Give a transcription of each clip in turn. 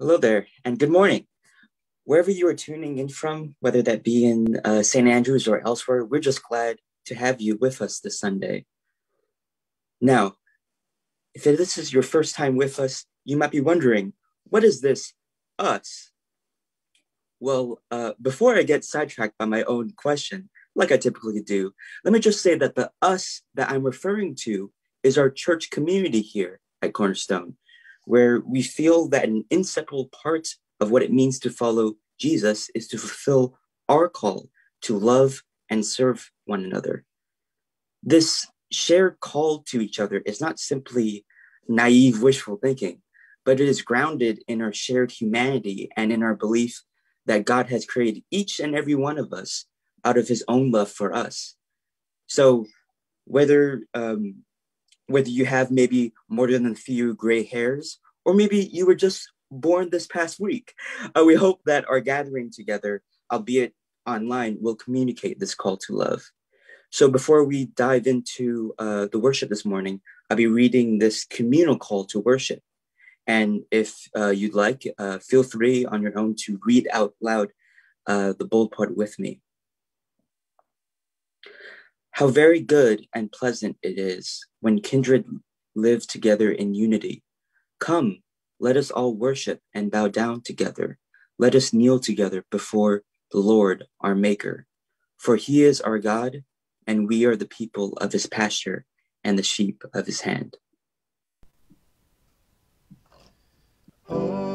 Hello there, and good morning. Wherever you are tuning in from, whether that be in uh, St. Andrews or elsewhere, we're just glad to have you with us this Sunday. Now, if this is your first time with us, you might be wondering, what is this us? Well, uh, before I get sidetracked by my own question, like I typically do, let me just say that the us that I'm referring to is our church community here at Cornerstone where we feel that an inseparable part of what it means to follow Jesus is to fulfill our call to love and serve one another. This shared call to each other is not simply naive wishful thinking, but it is grounded in our shared humanity and in our belief that God has created each and every one of us out of his own love for us. So, whether um, whether you have maybe more than a few gray hairs, or maybe you were just born this past week. Uh, we hope that our gathering together, albeit online, will communicate this call to love. So before we dive into uh, the worship this morning, I'll be reading this communal call to worship. And if uh, you'd like, uh, feel free on your own to read out loud uh, the bold part with me. How very good and pleasant it is when kindred live together in unity. Come, let us all worship and bow down together. Let us kneel together before the Lord our Maker. For he is our God, and we are the people of his pasture and the sheep of his hand. Oh.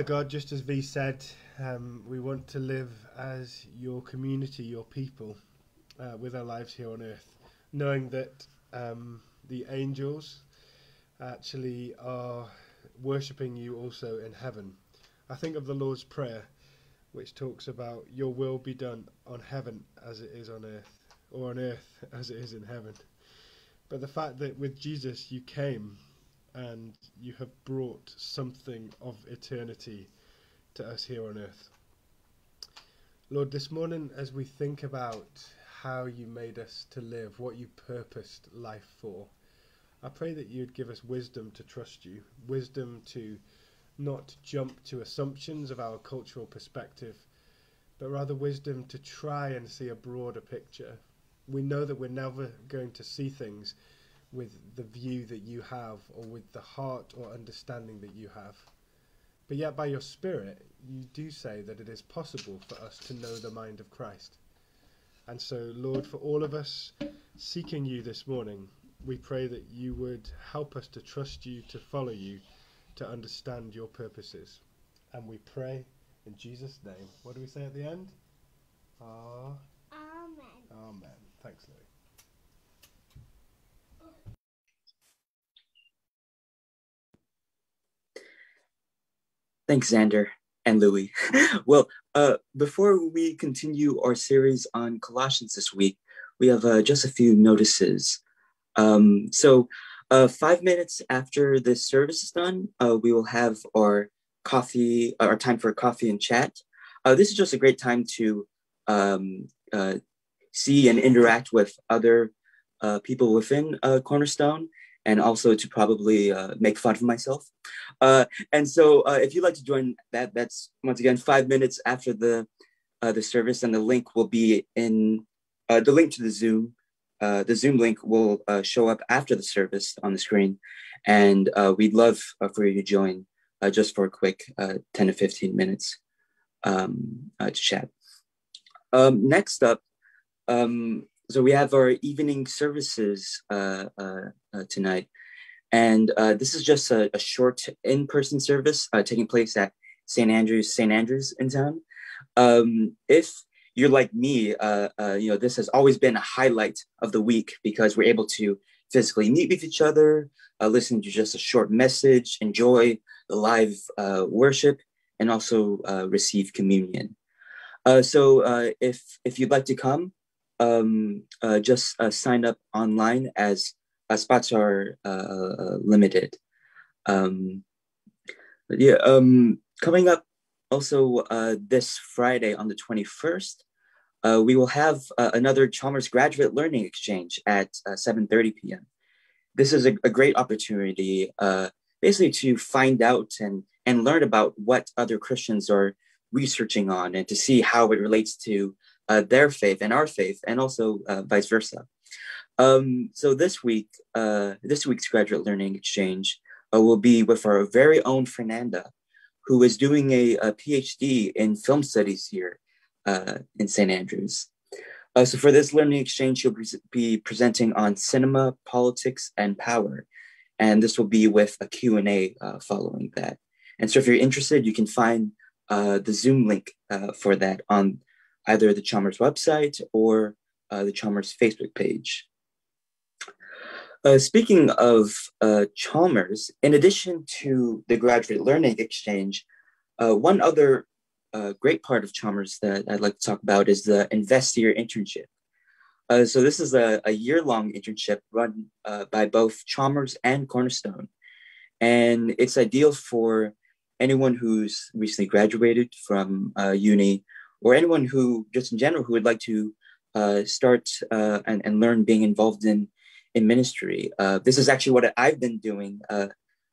Father God, just as V said, um, we want to live as your community, your people, uh, with our lives here on earth, knowing that um, the angels actually are worshipping you also in heaven. I think of the Lord's Prayer, which talks about your will be done on heaven as it is on earth, or on earth as it is in heaven. But the fact that with Jesus you came and you have brought something of eternity to us here on earth. Lord, this morning, as we think about how you made us to live, what you purposed life for, I pray that you'd give us wisdom to trust you, wisdom to not jump to assumptions of our cultural perspective, but rather wisdom to try and see a broader picture. We know that we're never going to see things with the view that you have or with the heart or understanding that you have. But yet, by your Spirit, you do say that it is possible for us to know the mind of Christ. And so, Lord, for all of us seeking you this morning, we pray that you would help us to trust you, to follow you, to understand your purposes. And we pray in Jesus' name. What do we say at the end? Ah. Amen. Amen. Thanks, Louis. Thanks, Xander and Louis. well, uh, before we continue our series on Colossians this week, we have uh, just a few notices. Um, so, uh, five minutes after this service is done, uh, we will have our coffee, our time for coffee and chat. Uh, this is just a great time to um, uh, see and interact with other people within Cornerstone and also to probably uh, make fun of myself. Uh, and so, uh, if you'd like to join that, that's once again five minutes after the uh, the service, and the link will be in uh, the link to the Zoom. Uh, the Zoom link will show up after the service on the screen, and we'd love for you to join just for a quick ten to fifteen minutes um, to chat. Um, next up, um, so we have our evening services uh, uh, uh, tonight, and uh, this is just a, a short in-person service uh, taking place at St. Andrews, St. Andrews in town. Um, if you're like me, uh, you know this has always been a highlight of the week because we're able to physically meet with each other, listen to just a short message, enjoy the live worship, and also receive communion. so if if you'd like to come, um, uh, just uh, sign up online as uh, spots are uh, uh, limited. Um, yeah, um, coming up also uh, this Friday on the 21st, we will have another Chalmers Graduate Learning Exchange at 7.30 p.m. This is a, a great opportunity basically to find out and, and learn about what other Christians are researching on and to see how it relates to uh, their faith and our faith, and also uh, vice versa. Um, so this week, uh, this week's graduate learning exchange uh, will be with our very own Fernanda, who is doing a, a PhD in film studies here uh, in St. Andrews. Uh, so for this learning exchange, she'll be presenting on cinema, politics, and power. And this will be with a Q&A following that. And so if you're interested, you can find the Zoom link for that on either the Chalmers website or uh, the Chalmers Facebook page. Uh, speaking of uh, Chalmers, in addition to the graduate learning exchange, uh, one other uh, great part of Chalmers that I'd like to talk about is the Invest Year internship. Uh, so this is a, a year-long internship run by both Chalmers and Cornerstone, and it's ideal for anyone who's recently graduated from uni or anyone who just in general who would like to uh, start uh, and, and learn being involved in in ministry. Uh, this is actually what I've been doing uh,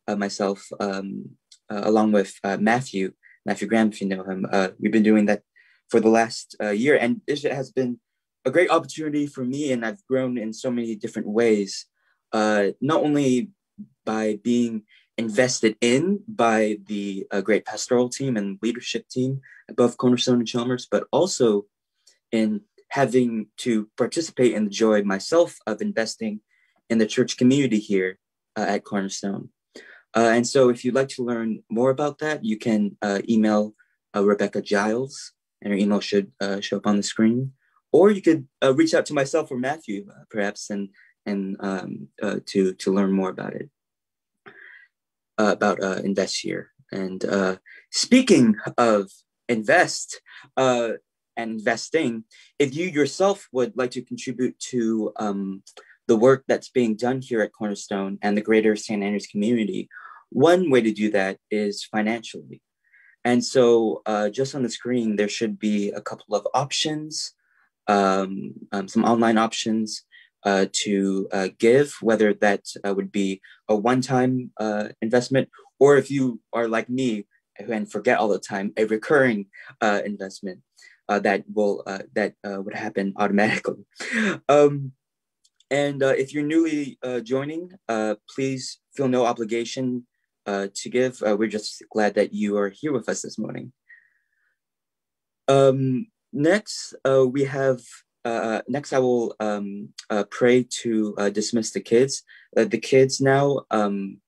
uh, myself, um, uh, along with Matthew Matthew Graham, if you know him. we've been doing that for the last year, and this has been a great opportunity for me, and I've grown in so many different ways. not only by being invested in by the uh, great pastoral team and leadership team above Cornerstone and Chalmers, but also in having to participate in the joy myself of investing in the church community here uh, at Cornerstone. Uh, and so if you'd like to learn more about that, you can uh, email uh, Rebecca Giles, and her email should uh, show up on the screen. Or you could uh, reach out to myself or Matthew, perhaps, and and um, to to learn more about it, about Invest Year. And speaking of invest and investing, if you yourself would like to contribute to um, the work that's being done here at Cornerstone and the greater St. Andrews community, one way to do that is financially. And so, uh, just on the screen, there should be a couple of options, um, um, some online options uh, to uh, give, whether that uh, would be a one time uh, investment, or if you are like me and forget all the time, a recurring uh, investment that will that would happen automatically. Um, and if you're newly joining, please feel no obligation uh, to give. Uh, we're just glad that you are here with us this morning. Um, next, uh, we have, uh, next I will um, uh, pray to uh, dismiss the kids. the kids now, um,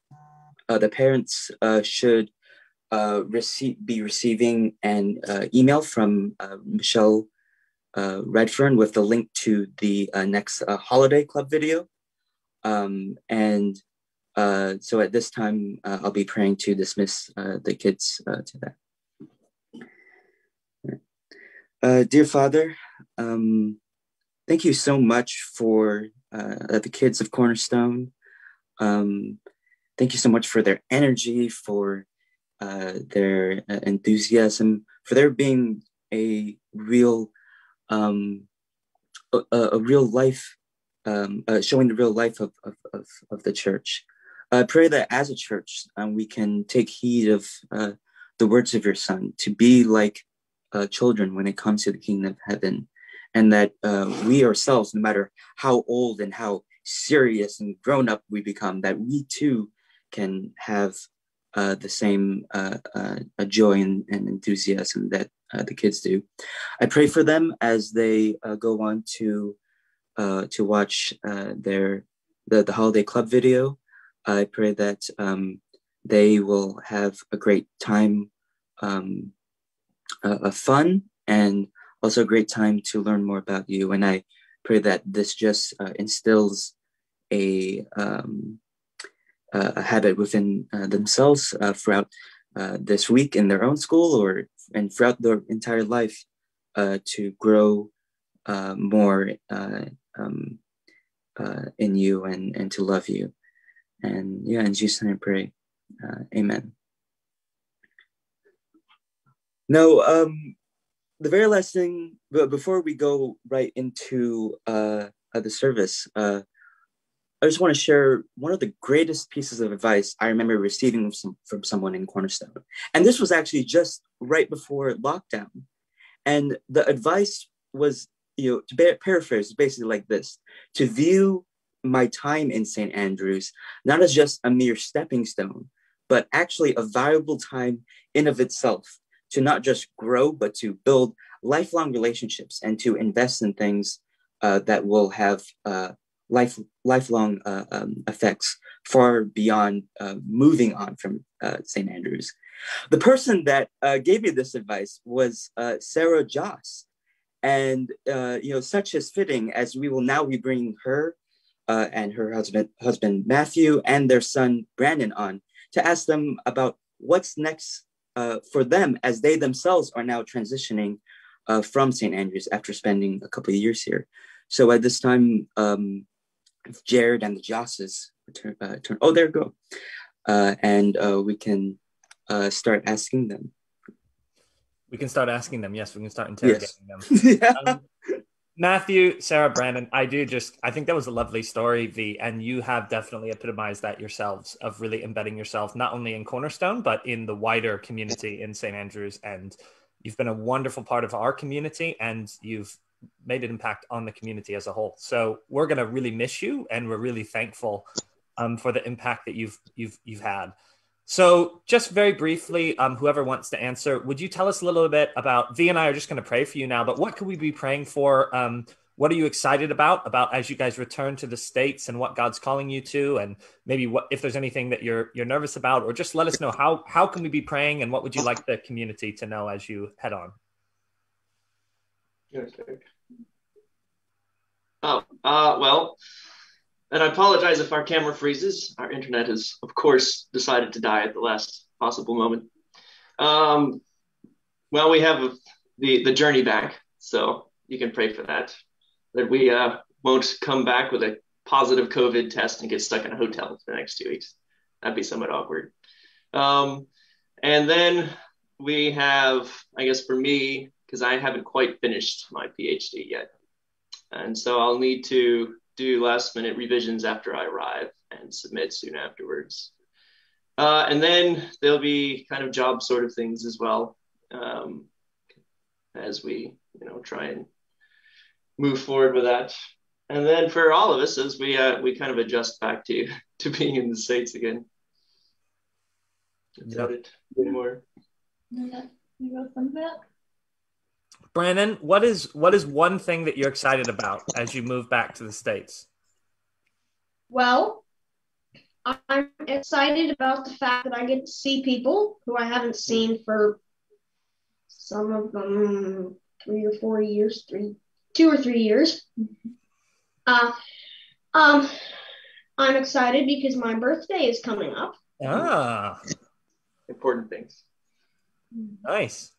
the parents should receive, be receiving an email from Michelle Redfern with the link to the next holiday club video. Um, and uh, so at this time, uh, I'll be praying to dismiss uh, the kids uh, to that. Uh, dear Father, um, thank you so much for the kids of Cornerstone. Um, thank you so much for their energy, for their enthusiasm, for their being a real, um, a, a, real life, um, showing the real life of, of, of, of the church. I pray that as a church, um, we can take heed of uh, the words of your Son to be like uh, children when it comes to the kingdom of heaven, and that uh, we ourselves, no matter how old and how serious and grown up we become, that we too can have uh, the same uh, uh, joy and, and, enthusiasm that the kids do. I pray for them as they go on to to watch their the, the holiday club video I pray that um, they will have a great time um, uh, of fun and also a great time to learn more about you. And I pray that this just uh, instills a, um, a habit within uh, themselves uh, throughout uh, this week in their own school or and throughout their entire life uh, to grow more um, in you and, and to love you. And yeah, in Jesus' name I pray. Uh, amen. No, um, the very last thing, but before we go right into uh, uh, the service, uh, I just want to share one of the greatest pieces of advice I remember receiving from, from someone in Cornerstone. And this was actually just right before lockdown. And the advice was, you know, to paraphrase, basically like this to view my time in St. Andrews not as just a mere stepping stone, but actually a valuable time in of itself to not just grow, but to build lifelong relationships and to invest in things uh, that will have uh, life lifelong uh, um, effects far beyond uh, moving on from uh, St. Andrews. The person that uh, gave me this advice was Sarah Joss. And, you know, such is fitting as we will now be bringing her uh, and her husband, husband Matthew, and their son Brandon on to ask them about what's next uh, for them as they themselves are now transitioning uh, from St. Andrews after spending a couple of years here. So at this time, um, Jared and the Josses turn, uh, turn oh, there you go. Uh, and uh, we can start asking them. We can start asking them. Yes, we can start interrogating yes. them. yeah. Um, Matthew, Sarah, Brandon, I do just, I think that was a lovely story, V, and you have definitely epitomized that yourselves of really embedding yourself not only in Cornerstone, but in the wider community in St. Andrews. And you've been a wonderful part of our community and you've made an impact on the community as a whole. So we're going to really miss you and we're really thankful um, for the impact that you've, you've, you've had. So, just very briefly, um, whoever wants to answer, would you tell us a little bit about V and I are just going to pray for you now, but what could we be praying for? Um, what are you excited about about as you guys return to the states and what God's calling you to, and maybe what if there's anything that you're you're nervous about, or just let us know how how can we be praying and what would you like the community to know as you head on. Oh, uh, well, and I apologize if our camera freezes. Our internet has, of course, decided to die at the last possible moment. Um, well, we have the the journey back, so you can pray for that. That we uh, won't come back with a positive COVID test and get stuck in a hotel for the next two weeks. That'd be somewhat awkward. Um, and then we have, I guess, for me, because I haven't quite finished my PhD yet, and so I'll need to do last minute revisions after I arrive and submit soon afterwards. Uh, and then there'll be kind of job sort of things as well um, as we, you know, try and move forward with that. And then for all of us, as we uh, we kind of adjust back to to being in the states again. Yep. it anymore. Brandon, what is what is one thing that you're excited about as you move back to the states? Well, I'm excited about the fact that I get to see people who I haven't seen for some of them three or four years, three, two or three years. Uh, um, I'm excited because my birthday is coming up. Ah, important things. Nice.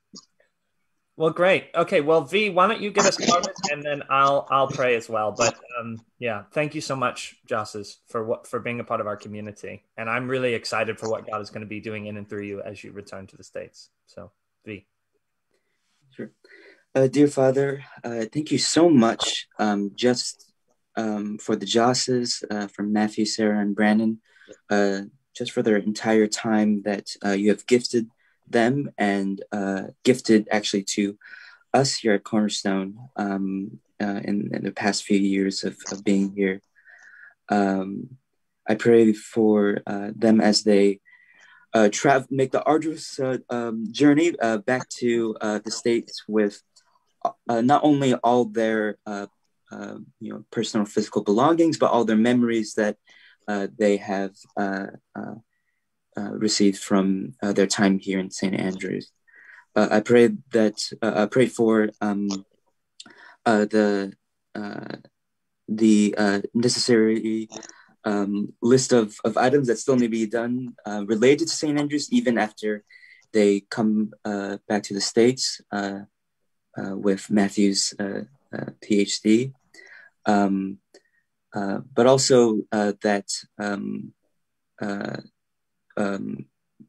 Well, great. Okay. Well, V, why don't you get us started, and then I'll I'll pray as well. But um, yeah, thank you so much, Josses, for what for being a part of our community, and I'm really excited for what God is going to be doing in and through you as you return to the states. So, V. Sure. Uh, dear Father, uh, thank you so much, um, just um, for the Josses, uh, from Matthew, Sarah, and Brandon, uh, just for their entire time that uh, you have gifted them and uh, gifted actually to us here at Cornerstone um, uh, in, in, the past few years of, of being here. Um, I pray for uh, them as they uh, travel, make the arduous uh, um, journey uh, back to the states with not only all their you know personal physical belongings, but all their memories that they have received from uh, their time here in St. Andrews. Uh, I pray that I pray for um, the the necessary um, list of, of items that still need to be done related to St. Andrews, even after they come back to the States with Matthew's PhD. Um, uh, but also uh, that um, uh, um,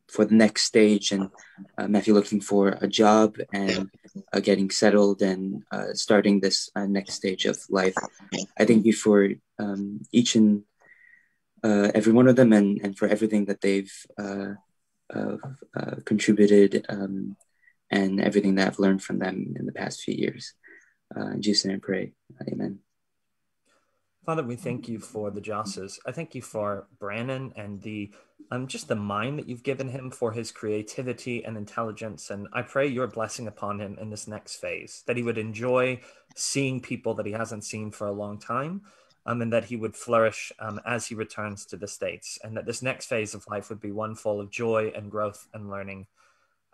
for the next stage and uh, Matthew looking for a job and uh, getting settled and uh, starting this uh, next stage of life. I thank you for um, each and uh, every one of them and, and for everything that they've uh, contributed um, and everything that I've learned from them in the past few years. in Jesus' name I pray. Amen. Father, we thank you for the Josses. I thank you for Brandon and the um, just the mind that you've given him for his creativity and intelligence. And I pray your blessing upon him in this next phase, that he would enjoy seeing people that he hasn't seen for a long time, um, and that he would flourish um, as he returns to the States, and that this next phase of life would be one full of joy and growth and learning.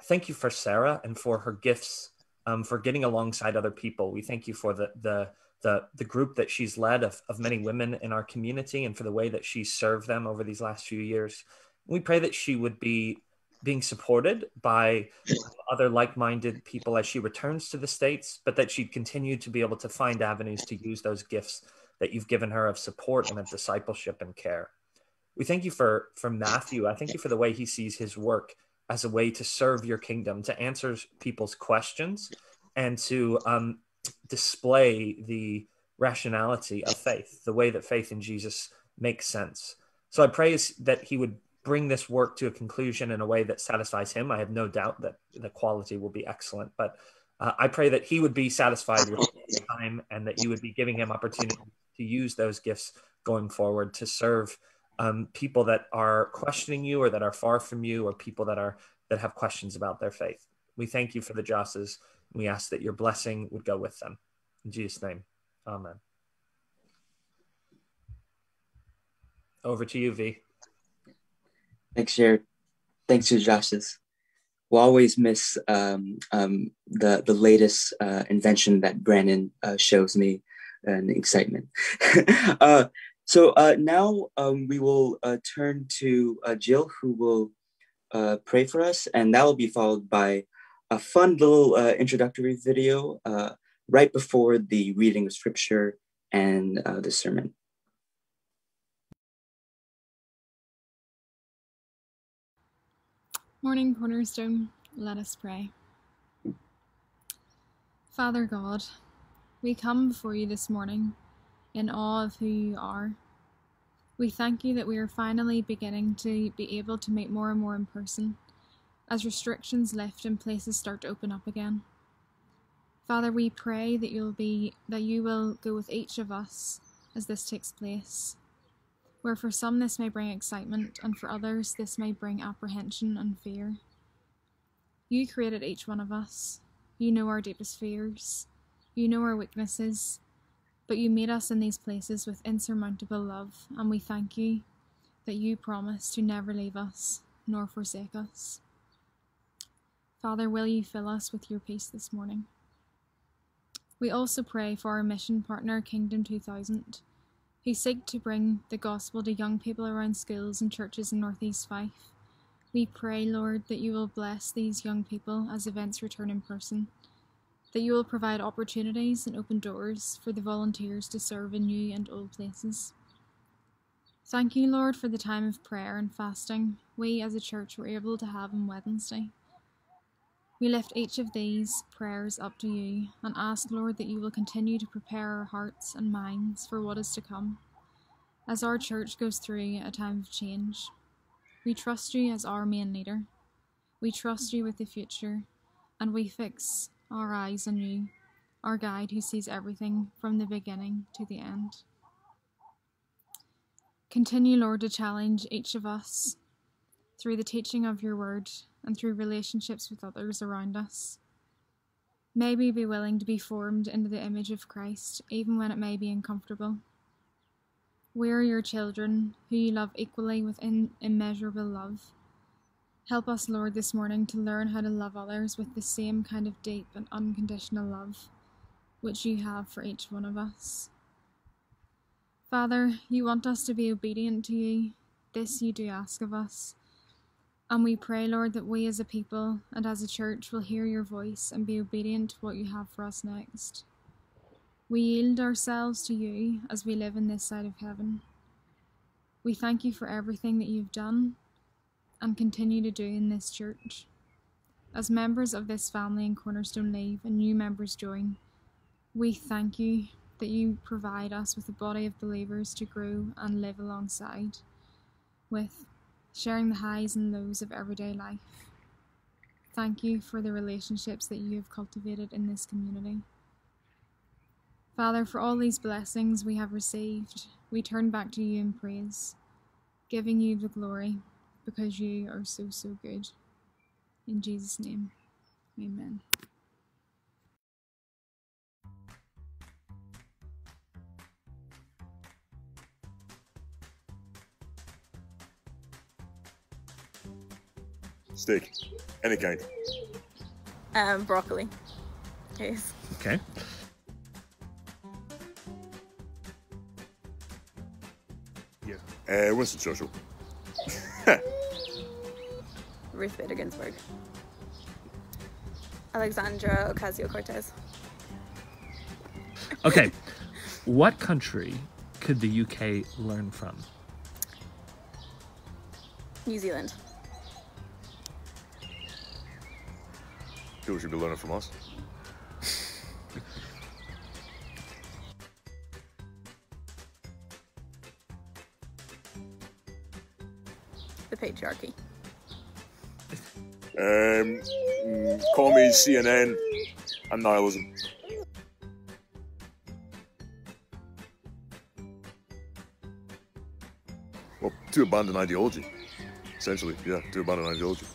Thank you for Sarah and for her gifts, um, for getting alongside other people. We thank you for the, the, the the group that she's led of, of many women in our community and for the way that she's served them over these last few years. We pray that she would be being supported by other like-minded people as she returns to the states, but that she'd continue to be able to find avenues to use those gifts that you've given her of support and of discipleship and care. We thank you for for Matthew. I thank you for the way he sees his work as a way to serve your kingdom, to answer people's questions, and to um, display the rationality of faith, the way that faith in Jesus makes sense. So I pray that he would bring this work to a conclusion in a way that satisfies him. I have no doubt that the quality will be excellent, but uh, I pray that he would be satisfied with time and that you would be giving him opportunity to use those gifts going forward to serve um, people that are questioning you or that are far from you or people that are that have questions about their faith. We thank you for the Josses we ask that your blessing would go with them. In Jesus' name, Amen. Over to you, V. Thanks, Jared. Thanks to Josses. We'll always miss um, um, the the latest uh, invention that Brandon uh, shows me and excitement. uh, so uh, now um, we will uh, turn to uh, Jill, who will pray for us, and that will be followed by a fun little uh, introductory video uh, right before the reading of scripture and the sermon. Morning, Cornerstone. Let us pray. Father God, we come before you this morning in awe of who you are. We thank you that we are finally beginning to be able to meet more and more in person as restrictions lift and places start to open up again. Father, we pray that you'll be that you will go with each of us as this takes place. Where for some this may bring excitement and for others this may bring apprehension and fear. You created each one of us. You know our deepest fears. You know our weaknesses but you made us in these places with insurmountable love, and we thank you that you promise to never leave us nor forsake us. Father, will you fill us with your peace this morning? We also pray for our mission partner, Kingdom 2000, who seek to bring the gospel to young people around schools and churches in Northeast Fife. We pray, Lord, that you will bless these young people as events return in person that you will provide opportunities and open doors for the volunteers to serve in new and old places. Thank you, Lord, for the time of prayer and fasting we as a church were able to have on Wednesday. We lift each of these prayers up to you and ask, Lord, that you will continue to prepare our hearts and minds for what is to come as our church goes through a time of change. We trust you as our main leader. We trust you with the future, and we fix our eyes on you, our guide who sees everything from the beginning to the end. Continue, Lord, to challenge each of us through the teaching of your word and through relationships with others around us. May we be willing to be formed into the image of Christ, even when it may be uncomfortable. We are your children, who you love equally with in immeasurable love. Help us, Lord, this morning to learn how to love others with the same kind of deep and unconditional love which you have for each one of us. Father, you want us to be obedient to you. This you do ask of us. And we pray, Lord, that we as a people and as a church will hear your voice and be obedient to what you have for us next. We yield ourselves to you as we live in this side of heaven. We thank you for everything that you've done and continue to do in this church. As members of this family in Cornerstone leave and new members join, we thank you that you provide us with a body of believers to grow and live alongside, with sharing the highs and lows of everyday life. Thank you for the relationships that you have cultivated in this community. Father, for all these blessings we have received, we turn back to you in praise, giving you the glory because you are so, so good. In Jesus' name, amen. Steak, any kind. Um, broccoli. Yes. Okay. Yeah. Uh, Winston Churchill. Ruth Bader Ginsburg. Alexandra Ocasio Cortez. Okay. what country could the UK learn from? New Zealand. People should be learning from us. the patriarchy. Um, call me CNN and nihilism. Well, to abandon ideology, essentially. Yeah, to abandon ideology.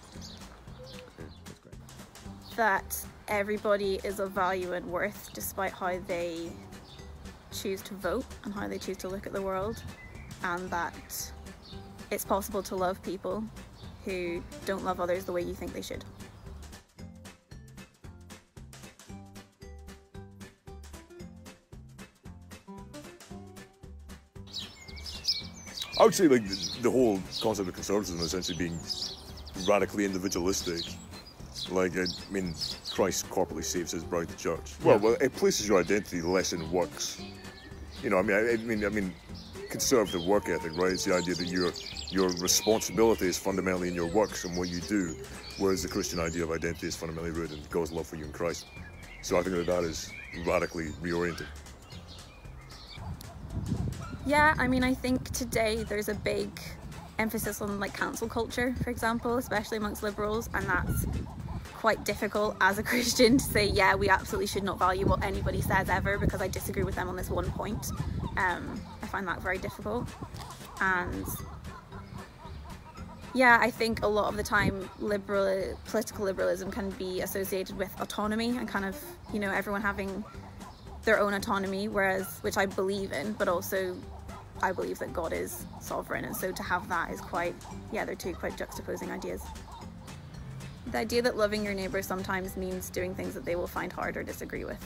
That everybody is of value and worth despite how they choose to vote and how they choose to look at the world, and that it's possible to love people who don't love others the way you think they should. I would say like the, the whole concept of conservatism essentially being radically individualistic. Like uh, I mean, Christ corporately saves his bride, the church. Well, well, it places your identity less in works. You know, I mean, I, I mean, I mean, conservative work ethic, right? It's the idea that your your responsibility is fundamentally in your works and what you do, whereas the Christian idea of identity is fundamentally rooted in God's love for you in Christ. So I think that that is radically reoriented. Yeah, I mean, I think today there's a big emphasis on like cancel culture, for example, especially amongst liberals, and that's quite difficult as a Christian to say, yeah, we absolutely should not value what anybody says ever because I disagree with them on this one point. Um, I find that very difficult. And yeah, I think a lot of the time liberal political liberalism can be associated with autonomy and kind of, you know, everyone having their own autonomy, whereas which I believe in, but also I believe that God is sovereign, and so to have that is quite, yeah, they're two quite juxtaposing ideas. The idea that loving your neighbour sometimes means doing things that they will find hard or disagree with.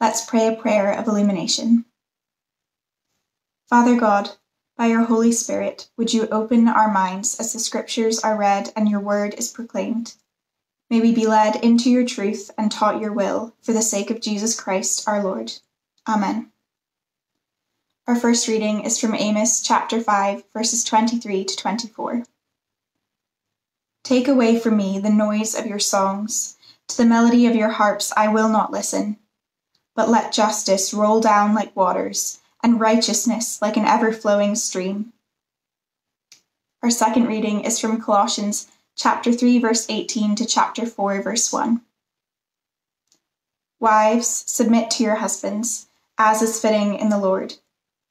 Let's pray a prayer of illumination. Father God, by your Holy Spirit, would you open our minds as the Scriptures are read and your word is proclaimed? May we be led into your truth and taught your will for the sake of Jesus Christ our Lord. Amen. Our first reading is from Amos chapter 5, verses 23 to 24. Take away from me the noise of your songs. To the melody of your harps I will not listen. But let justice roll down like waters, and righteousness like an ever flowing stream. Our second reading is from Colossians chapter 3, verse 18 to chapter 4, verse 1. Wives, submit to your husbands as is fitting in the Lord.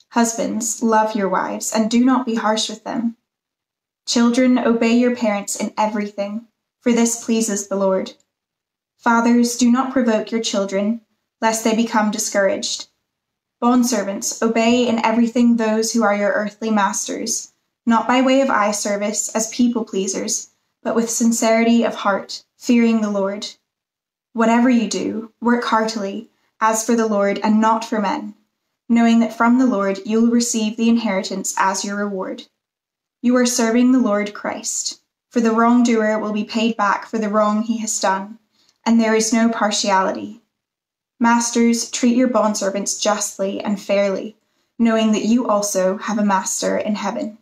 Husbands, love your wives, and do not be harsh with them. Children, obey your parents in everything, for this pleases the Lord. Fathers, do not provoke your children, lest they become discouraged. Bondservants, obey in everything those who are your earthly masters, not by way of eye service as people pleasers, but with sincerity of heart, fearing the Lord. Whatever you do, work heartily as for the Lord and not for men, knowing that from the Lord you will receive the inheritance as your reward. You are serving the Lord Christ, for the wrongdoer will be paid back for the wrong he has done, and there is no partiality. Masters, treat your bondservants justly and fairly, knowing that you also have a master in heaven.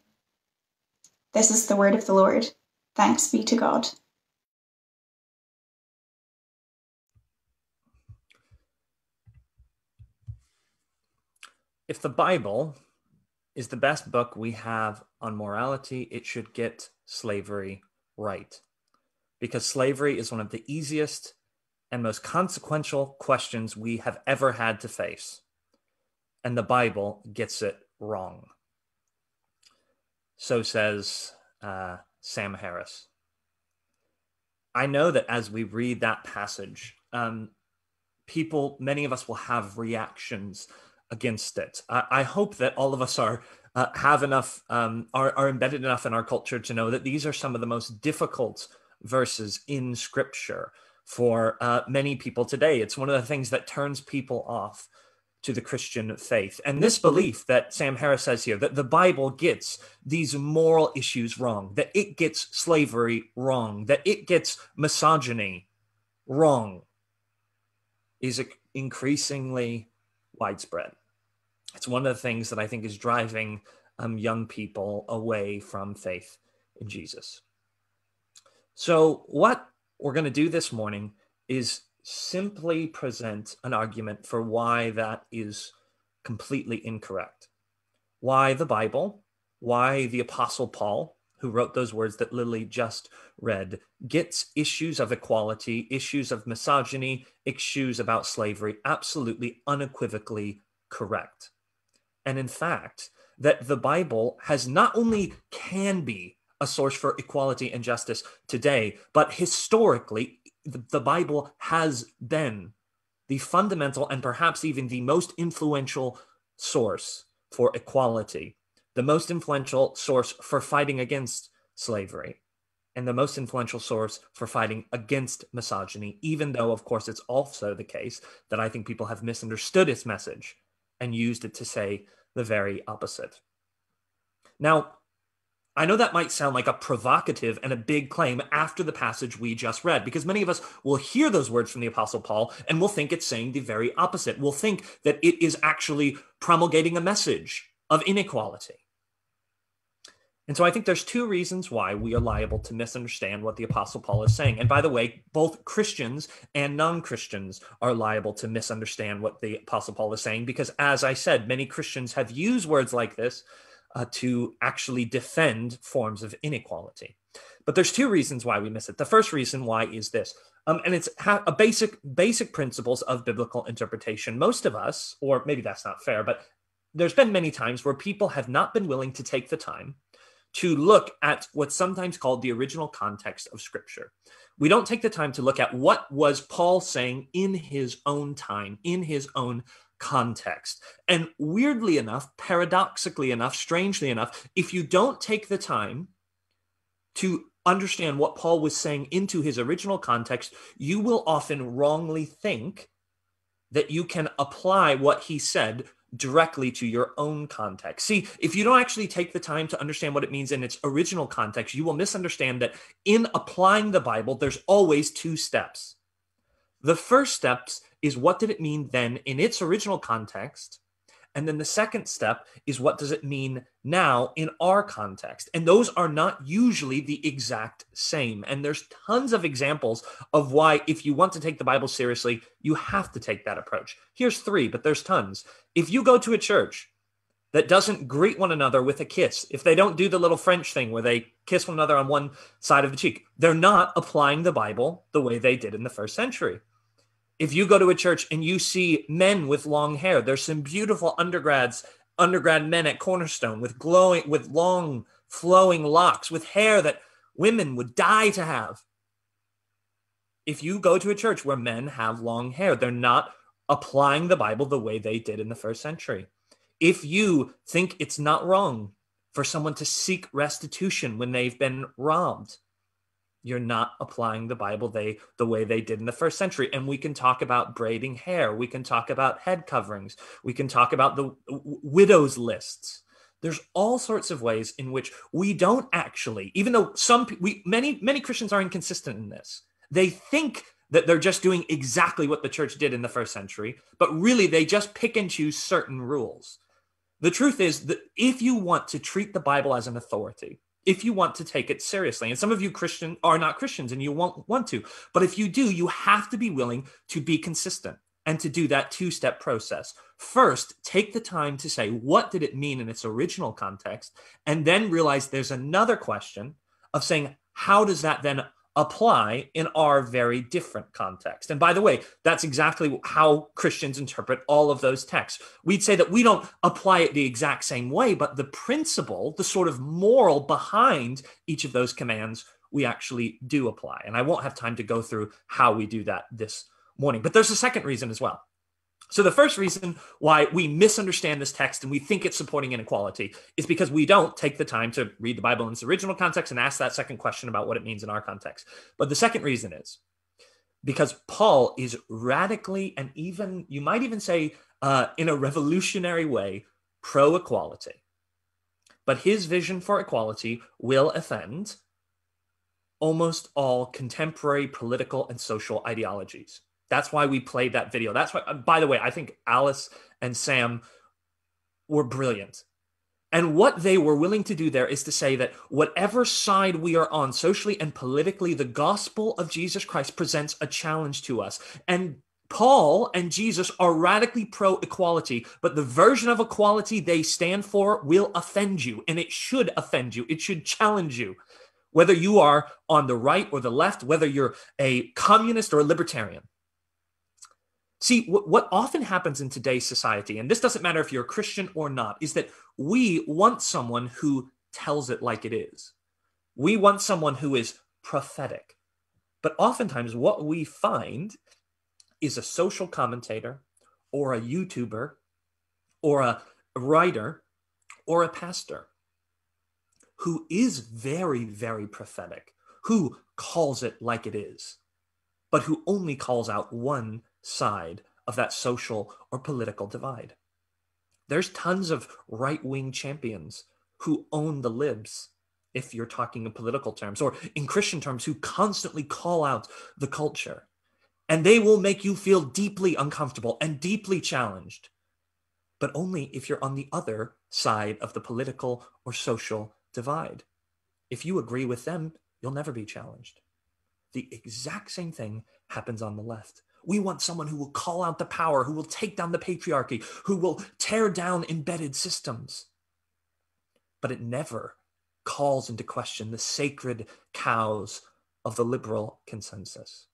This is the word of the Lord. Thanks be to God. If the Bible is the best book we have on morality, it should get slavery right. Because slavery is one of the easiest and most consequential questions we have ever had to face. And the Bible gets it wrong. So says uh, Sam Harris. I know that as we read that passage, um, people, many of us will have reactions against it. I, I hope that all of us are uh, have enough um, are, are embedded enough in our culture to know that these are some of the most difficult verses in Scripture for uh, many people today. It's one of the things that turns people off to the Christian faith. And this belief that Sam Harris says here, that the Bible gets these moral issues wrong, that it gets slavery wrong, that it gets misogyny wrong, is increasingly widespread it's one of the things that I think is driving um, young people away from faith in Jesus. So, what we're going to do this morning is simply present an argument for why that is completely incorrect. Why the Bible, why the Apostle Paul, who wrote those words that Lily just read, gets issues of equality, issues of misogyny, issues about slavery absolutely unequivocally correct and in fact, that the Bible has not only can be a source for equality and justice today. But historically, the, Bible has been the fundamental and perhaps even the most influential source for equality, the most influential source for fighting against slavery, and the most influential source for fighting against misogyny, even though, of course, it's also the case that I think people have misunderstood its message and used it to say the very opposite. Now, I know that might sound like a provocative and a big claim after the passage we just read, because many of us will hear those words from the Apostle Paul and will think it's saying the very opposite. We'll think that it is actually promulgating a message of inequality. And so I think there's two reasons why we are liable to misunderstand what the Apostle Paul is saying. And by the way, both Christians and non Christians are liable to misunderstand what the Apostle Paul is saying, because as I said, many Christians have used words like this uh, to actually defend forms of inequality. But there's two reasons why we miss it. The first reason why is this, um, and it's ha- a basic basic principles of biblical interpretation. Most of us, or maybe that's not fair, but there's been many times where people have not been willing to take the time to look at what's sometimes called the original context of Scripture. We don't take the time to look at what was Paul saying in his own time, in his own context. And weirdly enough, paradoxically enough, strangely enough, if you don't take the time to understand what Paul was saying into his original context, you will often wrongly think that you can apply what he said directly to your own context. See, if you don't actually take the time to understand what it means in its original context, you will misunderstand that in applying the Bible, there's always two steps. The first steps is what did it mean then in its original context? And then the second step is what does it mean now in our context? And those are not usually the exact same. And there's tons of examples of why, if you want to take the Bible seriously, you have to take that approach. Here's three, but there's tons. If you go to a church that doesn't greet one another with a kiss, if they don't do the little French thing where they kiss one another on one side of the cheek, they're not applying the Bible the way they did in the first century if you go to a church and you see men with long hair, there's some beautiful undergrads, undergrad men at Cornerstone with glowing, with long flowing locks, with hair that women would die to have. If you go to a church where men have long hair, they're not applying the Bible the way they did in the first century. If you think it's not wrong for someone to seek restitution when they've been robbed, you're not applying the bible they the way they did in the first century. And we can talk about braiding hair. We can talk about head coverings. We can talk about the widows lists. There's all sorts of ways in which we don't actually even though some we many many christians are inconsistent in this. They think that they're just doing exactly what the church did in the first century but really they just pick and choose certain rules. The truth is that if you want to treat the bible as an authority if you want to take it seriously. And some of you Christian are not Christians and you won't want to. But if you do, you have to be willing to be consistent and to do that two-step process. First, take the time to say what did it mean in its original context and then realize there's another question of saying how does that then apply in our very different context. And by the way, that's exactly how Christians interpret all of those texts. We'd say that we don't apply it the exact same way, but the principle, the sort of moral behind each of those commands, we actually do apply. And I won't have time to go through how we do that this morning. But there's a second reason as well. So, the first reason why we misunderstand this text and we think it's supporting inequality is because we don't take the time to read the Bible in its original context and ask that second question about what it means in our context. But the second reason is because Paul is radically and even, you might even say, uh, in a revolutionary way, pro equality. But his vision for equality will offend almost all contemporary political and social ideologies. That's why we played that video. That's why, uh, by the way, I think Alice and Sam were brilliant. And what they were willing to do there is to say that whatever side we are on, socially and politically, the gospel of Jesus Christ presents a challenge to us. And Paul and Jesus are radically pro equality, but the version of equality they stand for will offend you, and it should offend you. It should challenge you. Whether you are on the right or the left, whether you're a communist or a libertarian, See, what often happens in today's society, and this doesn't matter if you're a Christian or not, is that we want someone who tells it like it is. We want someone who is prophetic. But oftentimes, what we find is a social commentator or a YouTuber or a writer or a pastor who is very, very prophetic, who calls it like it is, but who only calls out one side of that social or political divide. There's tons of right wing champions who own the libs, if you're talking in political terms, or in Christian terms, who constantly call out the culture. And they will make you feel deeply uncomfortable and deeply challenged, but only if you're on the other side of the political or social divide. If you agree with them, you'll never be challenged. The exact same thing happens on the left. We want someone who will call out the power, who will take down the patriarchy, who will tear down embedded systems. But it never calls into question the sacred cows of the liberal consensus.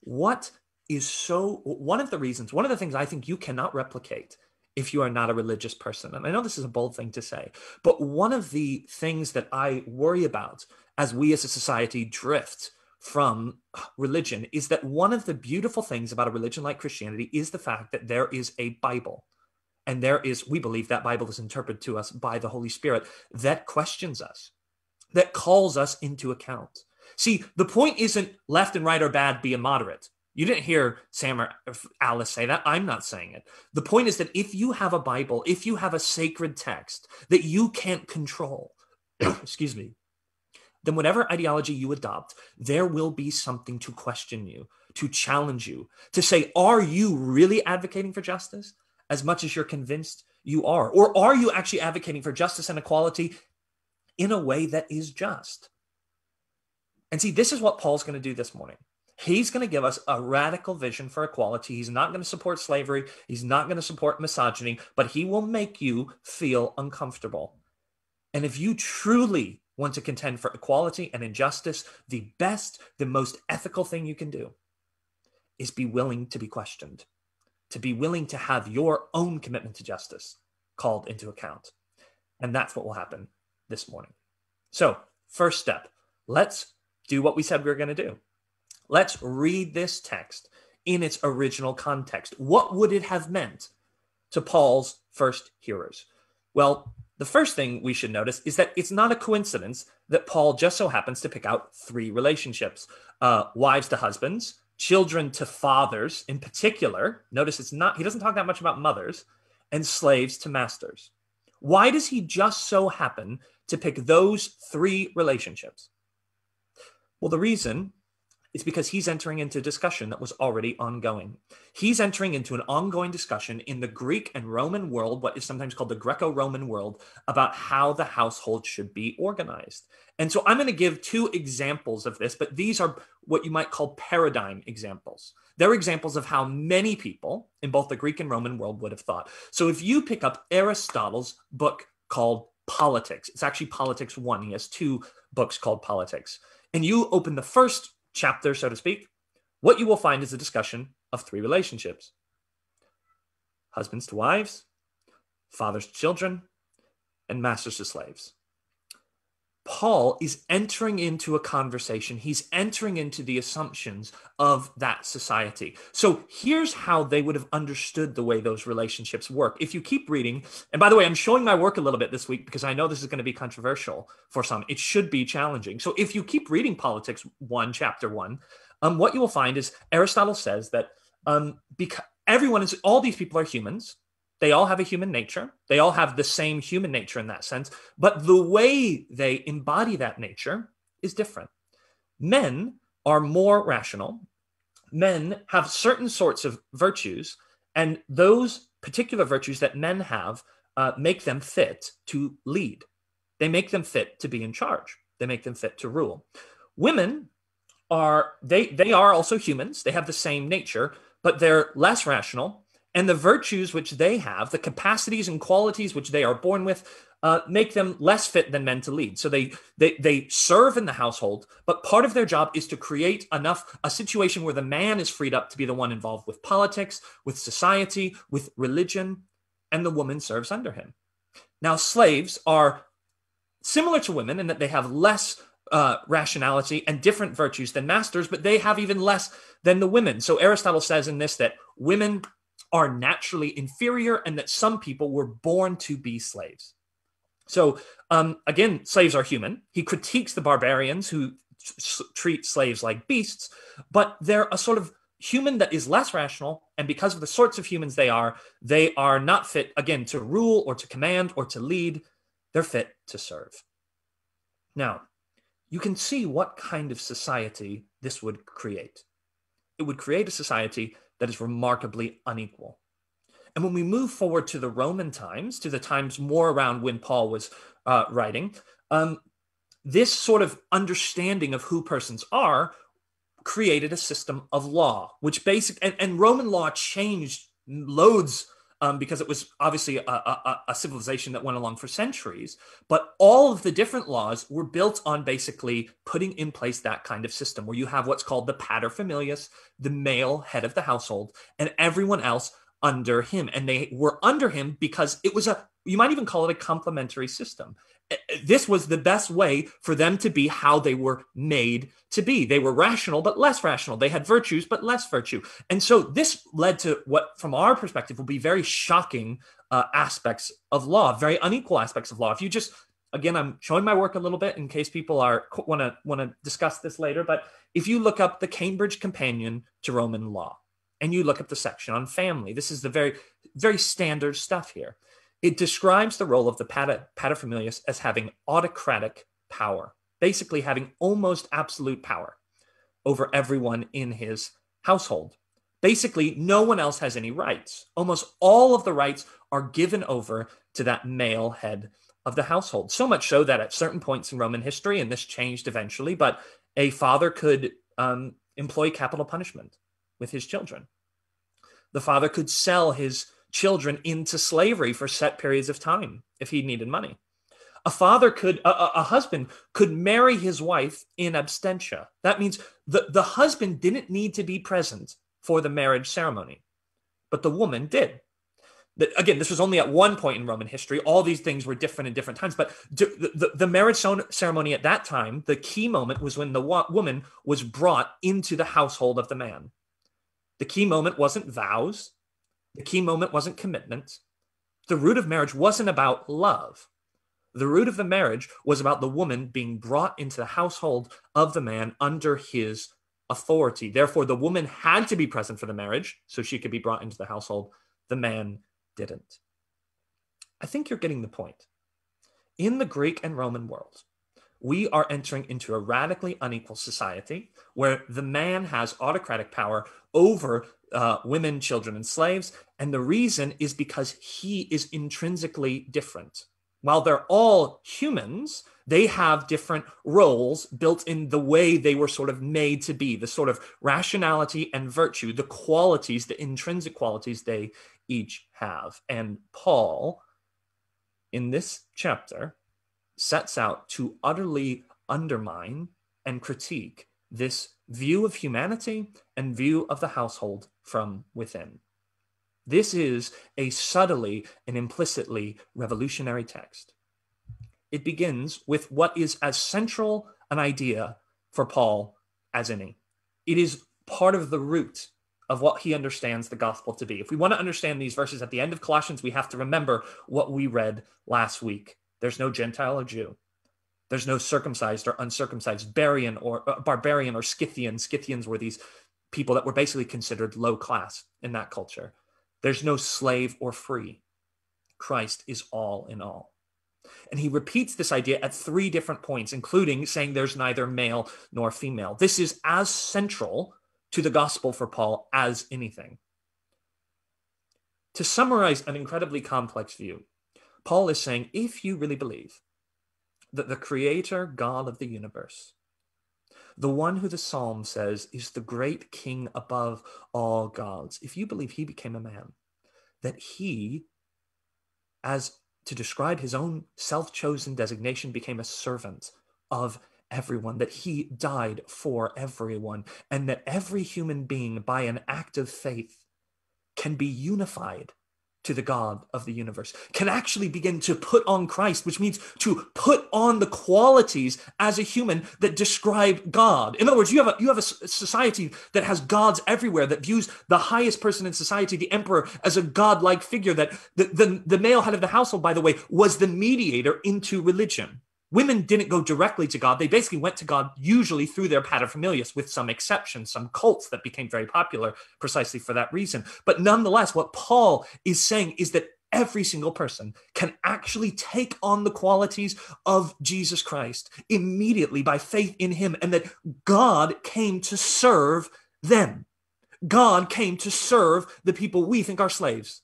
What is so, one of the reasons, one of the things I think you cannot replicate if you are not a religious person, and I know this is a bold thing to say, but one of the things that I worry about as we as a society drift from religion is that one of the beautiful things about a religion like Christianity is the fact that there is a Bible. And there is, we believe that Bible is interpreted to us by the Holy Spirit that questions us, that calls us into account. See, the point isn't left and right or bad, be a moderate. You didn't hear Sam or Alice say that. I'm not saying it. The point is that if you have a Bible, if you have a sacred text that you can't control, excuse me, then whatever ideology you adopt, there will be something to question you, to challenge you, to say, are you really advocating for justice as much as you're convinced you are? Or are you actually advocating for justice and equality in a way that is just? And see, this is what Paul's going to do this morning. He's going to give us a radical vision for equality. He's not going to support slavery. He's not going to support misogyny, but he will make you feel uncomfortable. And if you truly want to contend for equality and injustice, the best, the most ethical thing you can do is be willing to be questioned, to be willing to have your own commitment to justice called into account. And that's what will happen this morning. So, first step, let's do what we said we were going to do. Let's read this text in its original context. What would it have meant to Paul's first hearers? Well, the first thing we should notice is that it's not a coincidence that Paul just so happens to pick out three relationships uh, wives to husbands, children to fathers in particular. Notice it's not, he doesn't talk that much about mothers, and slaves to masters. Why does he just so happen to pick those three relationships? Well, the reason is because he's entering into discussion that was already ongoing. He's entering into an ongoing discussion in the Greek and Roman world, what is sometimes called the Greco Roman world, about how the household should be organized. And so I'm going to give two examples of this, but these are what you might call paradigm examples. They're examples of how many people in both the Greek and Roman world would have thought. So if you pick up Aristotle's book called Politics, it's actually Politics 1. He has two books called Politics. And you open the first chapter, so to speak, what you will find is a discussion of three relationships husbands to wives, fathers to children, and masters to slaves. Paul is entering into a conversation. He's entering into the assumptions of that society. So here's how they would have understood the way those relationships work. If you keep reading, and by the way, I'm showing my work a little bit this week because I know this is going to be controversial for some. It should be challenging. So if you keep reading Politics 1, Chapter 1, um, what you will find is Aristotle says that um, because everyone is, all these people are humans they all have a human nature. They all have the same human nature in that sense, but the way they embody that nature is different. Men are more rational. Men have certain sorts of virtues, and those particular virtues that men have uh, make them fit to lead. They make them fit to be in charge. They make them fit to rule. Women are they they are also humans. They have the same nature, but they're less rational and the virtues which they have, the capacities and qualities which they are born with, uh, make them less fit than men to lead. So they, they they serve in the household, but part of their job is to create enough a situation where the man is freed up to be the one involved with politics, with society, with religion, and the woman serves under him. Now slaves are similar to women in that they have less uh, rationality and different virtues than masters, but they have even less than the women. So Aristotle says in this that women are naturally inferior and that some people were born to be slaves. So um, again, slaves are human. He critiques the barbarians who s- treat slaves like beasts, but they're a sort of human that is less rational. And because of the sorts of humans they are, they are not fit, again, to rule or to command or to lead. They're fit to serve. Now, you can see what kind of society this would create. It would create a society that is remarkably unequal. And when we move forward to the Roman times, to the times more around when Paul was uh, writing, um, this sort of understanding of who persons are created a system of law, which basic and, and Roman law changed loads um, because it was obviously a, a, a, civilization that went along for centuries. But all of the different laws were built on basically putting in place that kind of system where you have what's called the paterfamilias, the male head of the household, and everyone else under him. And they were under him because it was a, you might even call it a complementary system this was the best way for them to be how they were made to be. They were rational, but less rational. They had virtues, but less virtue. And so this led to what, from our perspective, will be very shocking uh, aspects of law, very unequal aspects of law. If you just, again, I'm showing my work a little bit in case people are want to want to discuss this later. But if you look up the Cambridge Companion to Roman Law, and you look up the section on family, this is the very very standard stuff here. It describes the role of the paterfamilias as having autocratic power, basically having almost absolute power over everyone in his household. Basically, no one else has any rights. Almost all of the rights are given over to that male head of the household. So much so that at certain points in Roman history, and this changed eventually, but a father could um, employ capital punishment with his children. The father could sell his children into slavery for set periods of time if he needed money. A father could, a, a, husband could marry his wife in absentia. That means the, the husband didn't need to be present for the marriage ceremony, but the woman did. Again, this was only at one point in Roman history. All these things were different in different times, but the, the, the marriage ceremony at that time, the key moment was when the woman was brought into the household of the man. The key moment wasn't vows, the key moment wasn't commitment. The root of marriage wasn't about love. The root of the marriage was about the woman being brought into the household of the man under his authority. Therefore, the woman had to be present for the marriage so she could be brought into the household. The man didn't. I think you're getting the point. In the Greek and Roman world, we are entering into a radically unequal society where the man has autocratic power over uh, women, children, and slaves. And the reason is because he is intrinsically different. While they're all humans, they have different roles built in the way they were sort of made to be, the sort of rationality and virtue, the qualities, the intrinsic qualities they each have. And Paul, in this chapter, sets out to utterly undermine and critique this view of humanity and view of the household from within. This is a subtly and implicitly revolutionary text. It begins with what is as central an idea for Paul as any. It is part of the root of what he understands the gospel to be. If we want to understand these verses at the end of Colossians, we have to remember what we read last week. There's no Gentile or Jew. There's no circumcised or uncircumcised, barbarian or uh, barbarian or Scythian. Scythians were these people that were basically considered low class in that culture. There's no slave or free. Christ is all in all. And he repeats this idea at three different points, including saying there's neither male nor female. This is as central to the gospel for Paul as anything. To summarize an incredibly complex view, Paul is saying if you really believe that the creator God of the universe, the one who the psalm says is the great king above all gods, if you believe he became a man, that he, as to describe his own self chosen designation, became a servant of everyone, that he died for everyone, and that every human being, by an act of faith, can be unified to the God of the universe, can actually begin to put on Christ, which means to put on the qualities as a human that describe God. In other words, you have a, you have a society that has gods everywhere, that views the highest person in society, the emperor, as a godlike figure, that the, the, the male head of the household, by the way, was the mediator into religion. Women didn't go directly to God. They basically went to God usually through their paterfamilias, with some exceptions, some cults that became very popular precisely for that reason. But nonetheless, what Paul is saying is that every single person can actually take on the qualities of Jesus Christ immediately by faith in him, and that God came to serve them. God came to serve the people we think are slaves.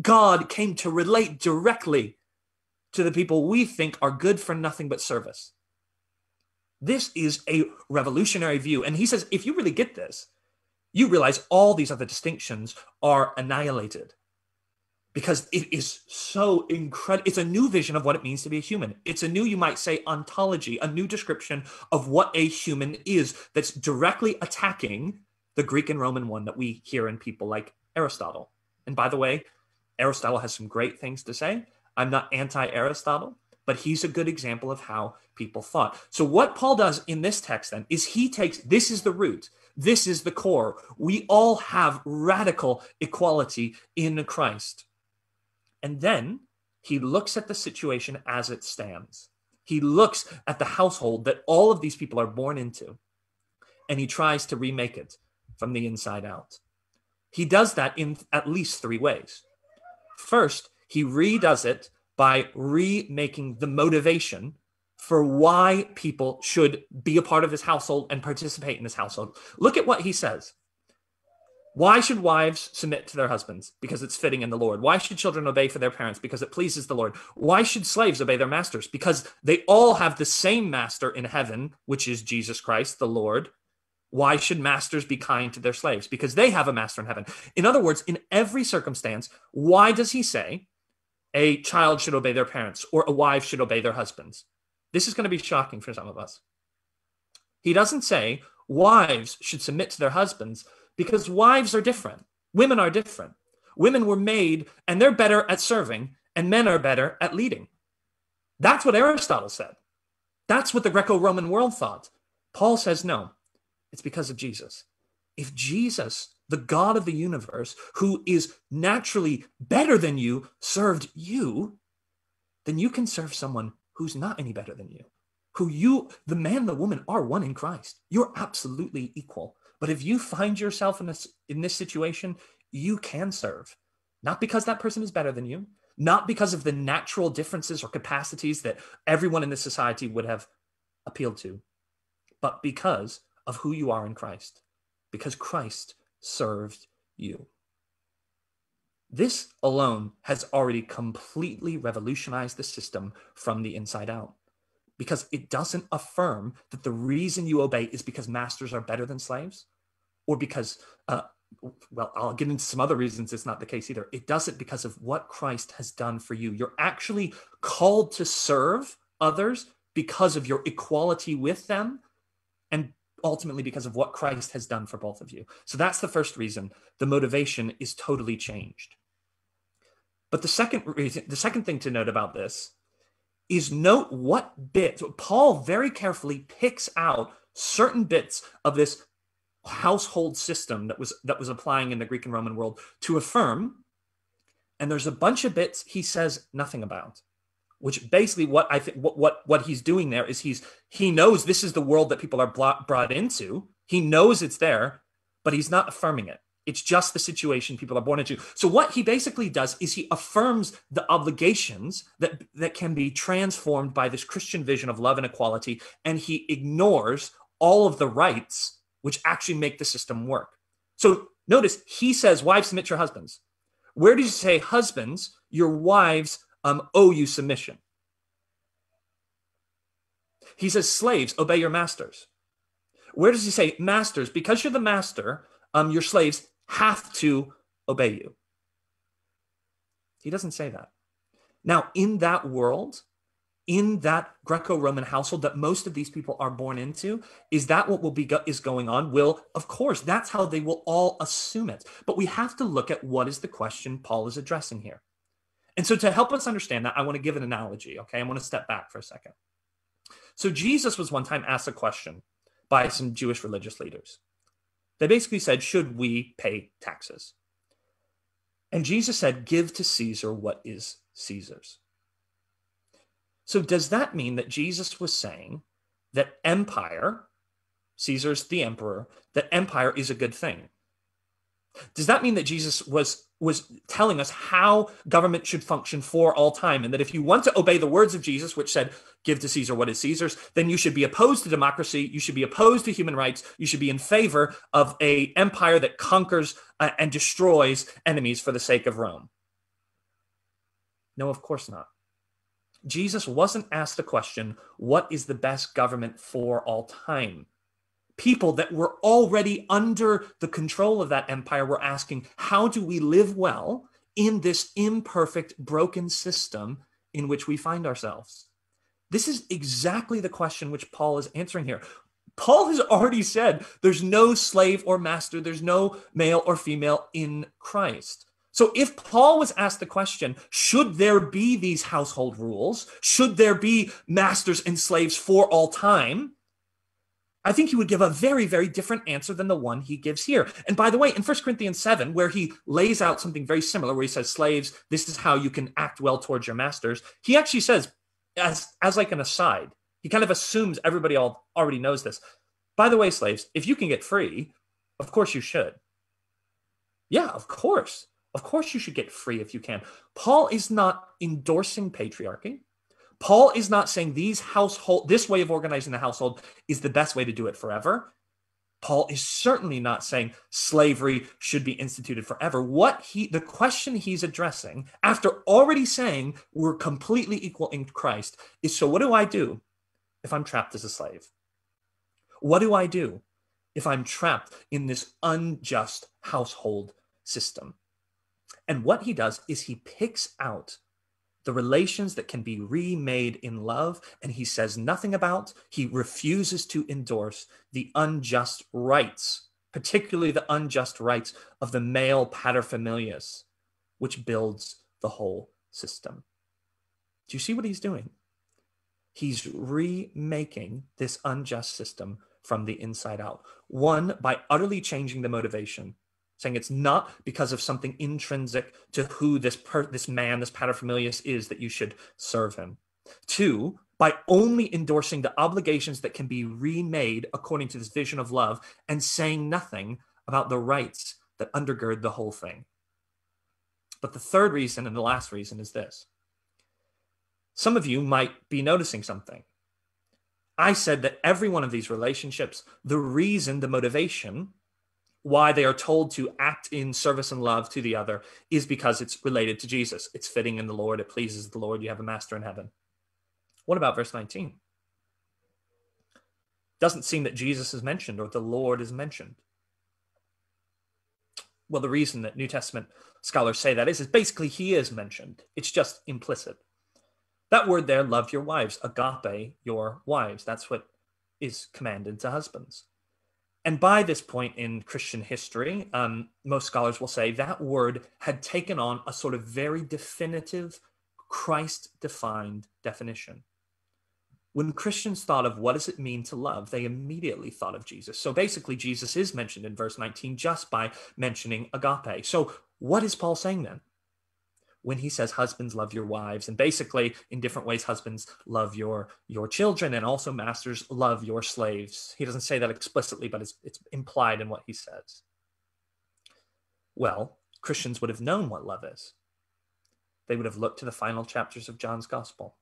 God came to relate directly to the people we think are good for nothing but service. This is a revolutionary view. And he says, if you really get this, you realize all these other distinctions are annihilated because it is so incredible. It's a new vision of what it means to be a human. It's a new, you might say, ontology, a new description of what a human is that's directly attacking the Greek and Roman one that we hear in people like Aristotle. And by the way, Aristotle has some great things to say, I'm not anti Aristotle, but he's a good example of how people thought. So, what Paul does in this text then is he takes this is the root, this is the core. We all have radical equality in Christ. And then he looks at the situation as it stands. He looks at the household that all of these people are born into, and he tries to remake it from the inside out. He does that in at least three ways. First, he redoes it by remaking the motivation for why people should be a part of his household and participate in his household. Look at what he says. Why should wives submit to their husbands? Because it's fitting in the Lord. Why should children obey for their parents? Because it pleases the Lord. Why should slaves obey their masters? Because they all have the same master in heaven, which is Jesus Christ, the Lord. Why should masters be kind to their slaves? Because they have a master in heaven. In other words, in every circumstance, why does he say a child should obey their parents or a wife should obey their husbands. This is going to be shocking for some of us. He doesn't say wives should submit to their husbands because wives are different. Women are different. Women were made and they're better at serving, and men are better at leading. That's what Aristotle said. That's what the Greco Roman world thought. Paul says no, it's because of Jesus. If Jesus the God of the universe, who is naturally better than you, served you, then you can serve someone who's not any better than you. Who you, the man the woman, are one in Christ. You're absolutely equal. But if you find yourself in this in this situation, you can serve. Not because that person is better than you, not because of the natural differences or capacities that everyone in this society would have appealed to, but because of who you are in Christ. Because Christ served you. This alone has already completely revolutionized the system from the inside out because it doesn't affirm that the reason you obey is because masters are better than slaves or because, uh, well, I'll get into some other reasons it's not the case either. It does it because of what Christ has done for you. You're actually called to serve others because of your equality with them and ultimately because of what Christ has done for both of you. So that's the first reason the motivation is totally changed. But the second reason, the second thing to note about this is note what bits Paul very carefully picks out certain bits of this household system that was that was applying in the Greek and Roman world to affirm and there's a bunch of bits he says nothing about which basically what I think what, what what he's doing there is he's he knows this is the world that people are brought into. He knows it's there, but he's not affirming it. It's just the situation people are born into. So what he basically does is he affirms the obligations that that can be transformed by this Christian vision of love and equality, and he ignores all of the rights which actually make the system work. So notice he says, "Wives submit your husbands." Where does he say, "Husbands, your wives um, owe you submission. He says, slaves, obey your masters. Where does he say, masters, because you're the master, um, your slaves have to obey you? He doesn't say that. Now, in that world, in that Greco-Roman household that most of these people are born into? Is that what will be go- is going on? Will of course that's how they will all assume it. But we have to look at what is the question Paul is addressing here. And so to help us understand that, I want to give an analogy. Okay, I want to step back for a second. So Jesus was one time asked a question by some Jewish religious leaders. They basically said, "Should we pay taxes?" And Jesus said, Give to Caesar what is Caesar's. So, does that mean that Jesus was saying that empire, Caesar's the emperor, that empire is a good thing? Does that mean that Jesus was was telling us how government should function for all time? And that if you want to obey the words of Jesus which said give to Caesar what is Caesar's then you should be opposed to democracy you should be opposed to human rights you should be in favor of a empire that conquers uh, and destroys enemies for the sake of Rome. No of course not. Jesus wasn't asked the question what is the best government for all time people that were already under the control of that empire were asking, how do we live well in this imperfect, broken system in which we find ourselves? This is exactly the question which Paul is answering here. Paul has already said there's no slave or master, there's no male or female in Christ. So if Paul was asked the question, should there be these household rules? Should there be masters and slaves for all time? I think he would give a very, very different answer than the one he gives here. And by the way, in 1 Corinthians 7, where he lays out something very similar, where he says, Slaves, this is how you can act well towards your masters, he actually says, as, as like an aside, he kind of assumes everybody all already knows this. By the way, slaves, if you can get free, of course you should. Yeah, of course. Of course you should get free if you can. Paul is not endorsing patriarchy. Paul is not saying these household this way of organizing the household is the best way to do it forever. Paul is certainly not saying slavery should be instituted forever. What he the question he's addressing after already saying we're completely equal in Christ is so what do I do if I'm trapped as a slave? What do I do if I'm trapped in this unjust household system? And what he does is he picks out the relations that can be remade in love. And he says nothing about, he refuses to endorse the unjust rights, particularly the unjust rights of the male paterfamilias, which builds the whole system. Do you see what he's doing? He's remaking this unjust system from the inside out. One, by utterly changing the motivation saying it's not because of something intrinsic to who this per- this man, this paterfamilias is that you should serve him. Two, by only endorsing the obligations that can be remade according to this vision of love and saying nothing about the rights that undergird the whole thing. But the third reason and the last reason is this. Some of you might be noticing something. I said that every one of these relationships, the reason, the motivation why they are told to act in service and love to the other is because it's related to Jesus. It's fitting in the Lord. It pleases the Lord. You have a master in heaven. What about verse 19? Doesn't seem that Jesus is mentioned or the Lord is mentioned. Well, the reason that New Testament scholars say that is, is basically he is mentioned. It's just implicit. That word there, love your wives, agape your wives. That's what is commanded to husbands. And by this point in Christian history, um, most scholars will say that word had taken on a sort of very definitive, Christ defined definition. When Christians thought of what does it mean to love, they immediately thought of Jesus. So basically, Jesus is mentioned in verse 19 just by mentioning agape. So, what is Paul saying then? When he says husbands love your wives and basically in different ways husbands love your your children and also masters love your slaves. He doesn't say that explicitly but it's, it's implied in what he says. Well christians would have known what love is. They would have looked to the final chapters of john's gospel.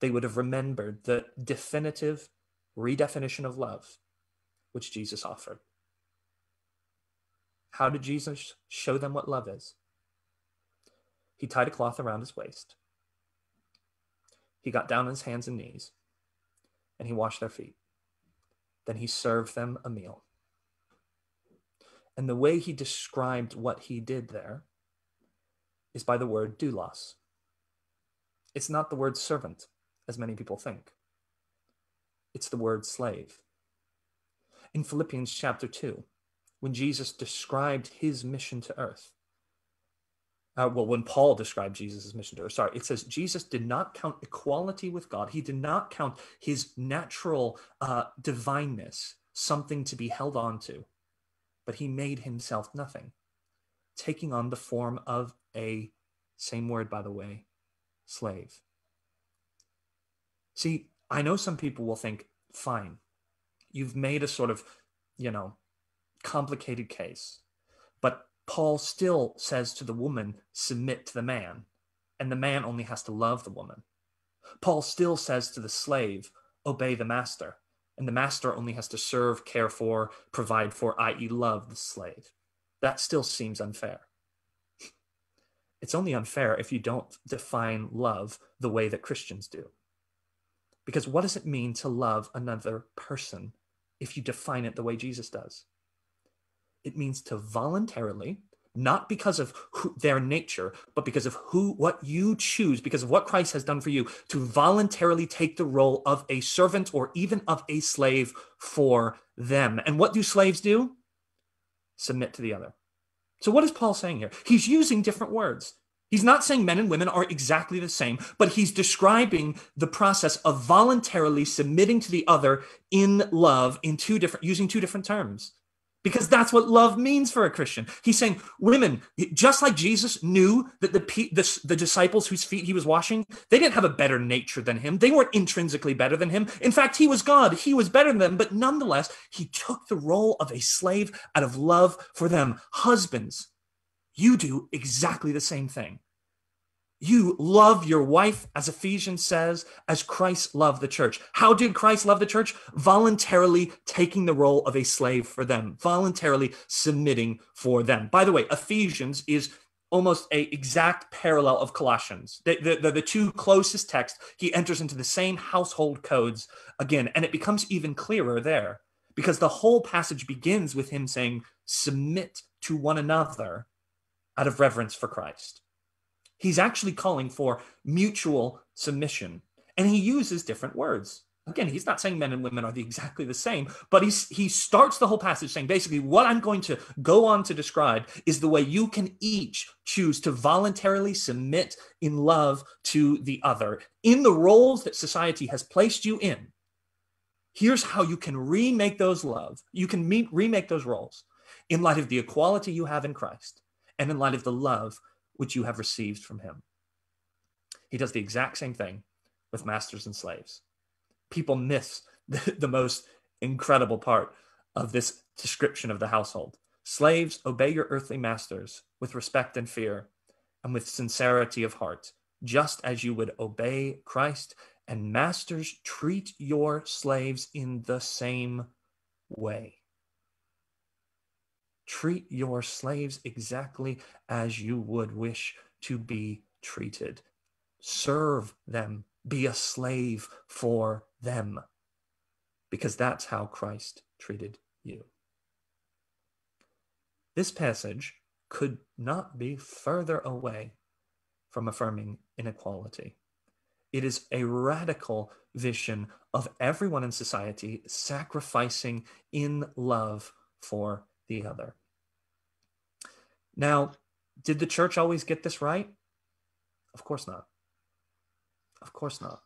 They would have remembered the definitive redefinition of love which jesus offered. How did jesus show them what love is he tied a cloth around his waist. He got down on his hands and knees and he washed their feet. Then he served them a meal. And the way he described what he did there is by the word doulos. It's not the word servant, as many people think. It's the word slave. In Philippians chapter 2, when Jesus described his mission to earth, uh, well, when Paul described Jesus' mission to earth, sorry, it says Jesus did not count equality with God. He did not count his natural uh, divineness something to be held on to, but he made himself nothing, taking on the form of a, same word by the way, slave. See, I know some people will think, fine, you've made a sort of, you know, complicated case, but Paul still says to the woman, submit to the man, and the man only has to love the woman. Paul still says to the slave, obey the master, and the master only has to serve, care for, provide for, i.e., love the slave. That still seems unfair. It's only unfair if you don't define love the way that Christians do. Because what does it mean to love another person if you define it the way Jesus does? It means to voluntarily, not because of who, their nature, but because of who, what you choose, because of what Christ has done for you, to voluntarily take the role of a servant or even of a slave for them. And what do slaves do? Submit to the other. So, what is Paul saying here? He's using different words. He's not saying men and women are exactly the same, but he's describing the process of voluntarily submitting to the other in love in two different using two different terms because that's what love means for a Christian. He's saying, women, just like Jesus knew that the, the, the, disciples whose feet he was washing, they didn't have a better nature than him. They weren't intrinsically better than him. In fact, he was God. He was better than them. But nonetheless, he took the role of a slave out of love for them. Husbands, you do exactly the same thing. You love your wife, as Ephesians says, as Christ loved the church. How did Christ love the church? Voluntarily taking the role of a slave for them, voluntarily submitting for them. By the way, Ephesians is almost a exact parallel of Colossians. The, the, the, the, two closest texts, he enters into the same household codes again, and it becomes even clearer there because the whole passage begins with him saying, Submit to one another out of reverence for Christ. He's actually calling for mutual submission. And he uses different words. Again, he's not saying men and women are the, exactly the same, but he's, he starts the whole passage saying basically what I'm going to go on to describe is the way you can each choose to voluntarily submit in love to the other in the roles that society has placed you in. Here's how you can remake those love. You can meet, remake those roles in light of the equality you have in Christ and in light of the love which you have received from him. He does the exact same thing with masters and slaves. People miss the, the most incredible part of this description of the household. Slaves, obey your earthly masters with respect and fear and with sincerity of heart, just as you would obey Christ. And masters, treat your slaves in the same way. Treat your slaves exactly as you would wish to be treated. Serve them, be a slave for them, because that's how Christ treated you. This passage could not be further away from affirming inequality. It is a radical vision of everyone in society sacrificing in love for the other. Now, did the church always get this right? Of course not. Of course not.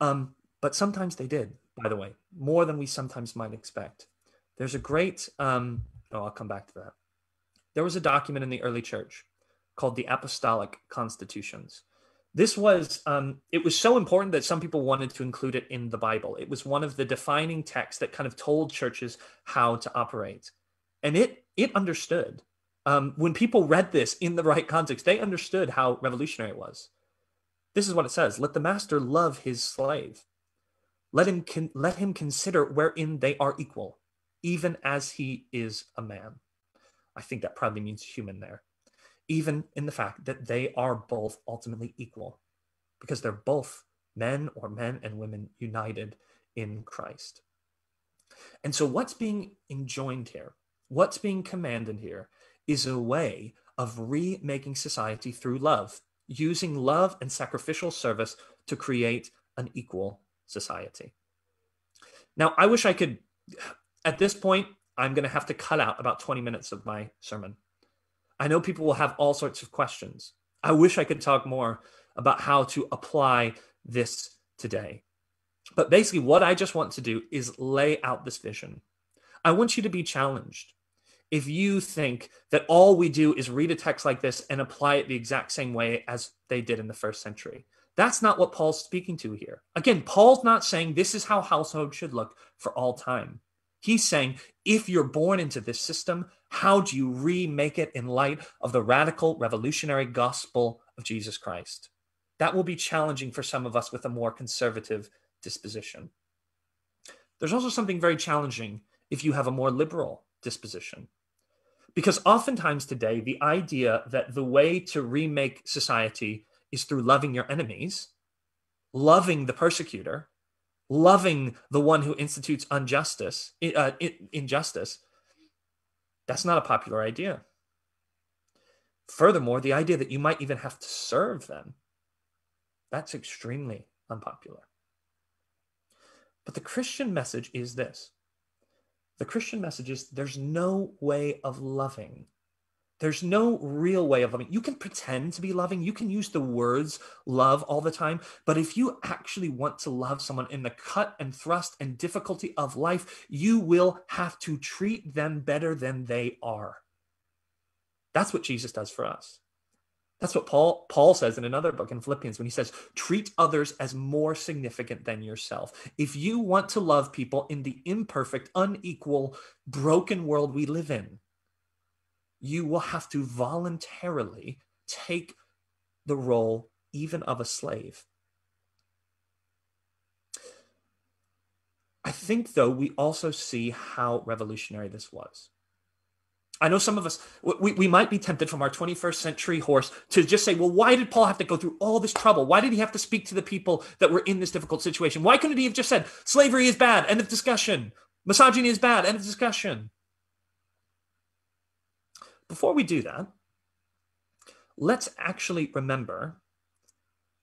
Um, but sometimes they did, by the way, more than we sometimes might expect. There's a great, um, oh, I'll come back to that. There was a document in the early church called the Apostolic Constitutions. This was, um, it was so important that some people wanted to include it in the Bible. It was one of the defining texts that kind of told churches how to operate and it it understood um, when people read this in the right context they understood how revolutionary it was. This is what it says let the master love his slave. Let him con- let him consider wherein they are equal even as he is a man. I think that probably means human there. Even in the fact that they are both ultimately equal because they're both men or men and women united in christ. And so what's being enjoined here What's being commanded here is a way of remaking society through love, using love and sacrificial service to create an equal society. Now, I wish I could, at this point, I'm going to have to cut out about 20 minutes of my sermon. I know people will have all sorts of questions. I wish I could talk more about how to apply this today. But basically, what I just want to do is lay out this vision. I want you to be challenged. If you think that all we do is read a text like this and apply it the exact same way as they did in the first century, that's not what Paul's speaking to here. Again, Paul's not saying this is how household should look for all time. He's saying if you're born into this system, how do you remake it in light of the radical revolutionary gospel of Jesus Christ? That will be challenging for some of us with a more conservative disposition. There's also something very challenging if you have a more liberal disposition. Because oftentimes today, the idea that the way to remake society is through loving your enemies, loving the persecutor, loving the one who institutes injustice, uh, injustice, that's not a popular idea. Furthermore, the idea that you might even have to serve them, that's extremely unpopular. But the Christian message is this the Christian message is there's no way of loving there's no real way of loving. You can pretend to be loving. You can use the words love all the time. But if you actually want to love someone in the cut and thrust and difficulty of life, you will have to treat them better than they are. That's what Jesus does for us. That's what Paul Paul says in another book in Philippians when he says, "Treat others as more significant than yourself." If you want to love people in the imperfect, unequal, broken world we live in, you will have to voluntarily take the role even of a slave. I think, though, we also see how revolutionary this was. I know some of us, we, we might be tempted from our 21st century horse to just say, well, why did Paul have to go through all this trouble? Why did he have to speak to the people that were in this difficult situation? Why couldn't he have just said, slavery is bad, end of discussion? Misogyny is bad, end of discussion. Before we do that, let's actually remember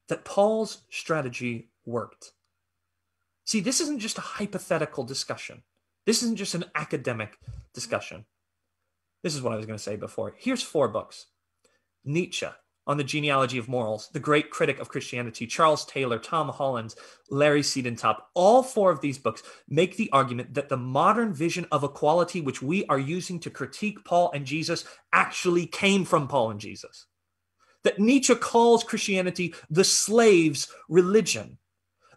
that Paul's strategy worked. See, this isn't just a hypothetical discussion. This isn't just an academic discussion. This is what I was going to say before. Here's four books Nietzsche, on the genealogy of morals, the great critic of Christianity, Charles Taylor, Tom Holland, Larry Siedentop, all four of these books make the argument that the modern vision of equality, which we are using to critique Paul and Jesus, actually came from Paul and Jesus. That Nietzsche calls Christianity the slave's religion.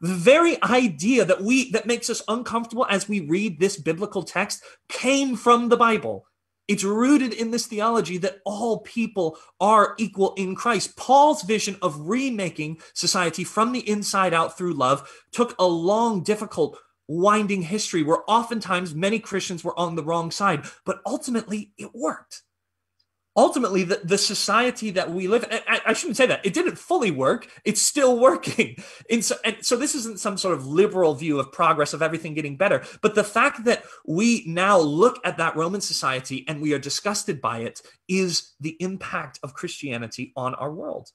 The very idea that we that makes us uncomfortable as we read this biblical text came from the Bible. It's rooted in this theology that all people are equal in Christ. Paul's vision of remaking society from the inside out through love took a long, difficult, winding history where oftentimes many Christians were on the wrong side, but ultimately it worked ultimately the, the society that we live in I, I, shouldn't say that. It didn't fully work. It's still working. And so, and so this isn't some sort of liberal view of progress of everything getting better. But the fact that we now look at that roman society and we are disgusted by it is the impact of christianity on our world.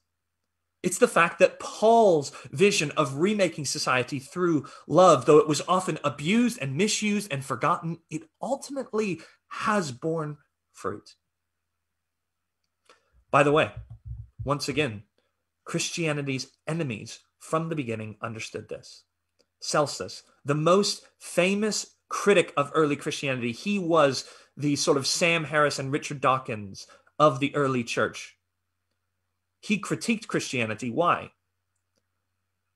It's the fact that Paul's vision of remaking society through love, though it was often abused and misused and forgotten, it ultimately has borne fruit. By the way, once again, Christianity's enemies from the beginning understood this. Celsus, the most famous critic of early Christianity, he was the sort of Sam Harris and Richard Dawkins of the early church. He critiqued Christianity. Why?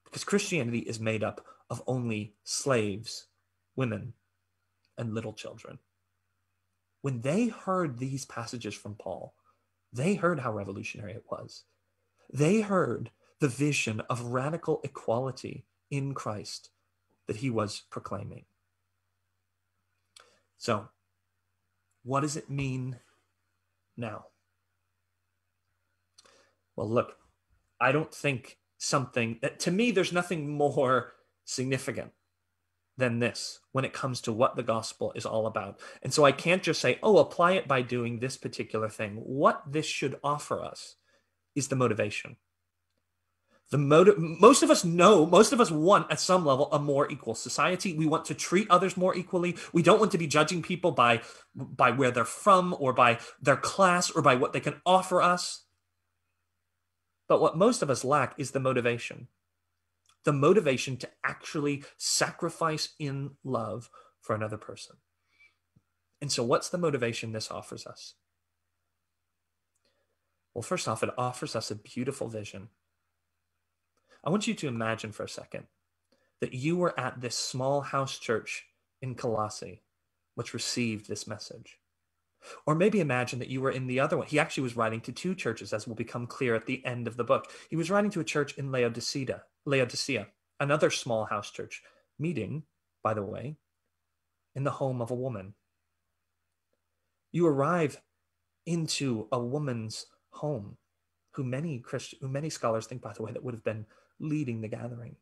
Because Christianity is made up of only slaves, women, and little children. When they heard these passages from Paul, they heard how revolutionary it was. They heard the vision of radical equality in Christ that he was proclaiming. So, what does it mean now? Well, look, I don't think something, that to me, there's nothing more significant than this when it comes to what the gospel is all about. And so I can't just say, oh, apply it by doing this particular thing. What this should offer us is the motivation. The motive, most of us know, most of us want at some level a more equal society. We want to treat others more equally. We don't want to be judging people by by where they're from or by their class or by what they can offer us. But what most of us lack is the motivation. The motivation to actually sacrifice in love for another person. And so what's the motivation this offers us? Well, first off, it offers us a beautiful vision I want you to imagine for a second that you were at this small house church in Colossae, which received this message. Or maybe imagine that you were in the other one. He actually was writing to two churches, as will become clear at the end of the book. He was writing to a church in Laodicea, Laodicea, another small house church, meeting, by the way, in the home of a woman. You arrive into a woman's home, who many Christian, who many scholars think, by the way, that would have been leading the gathering.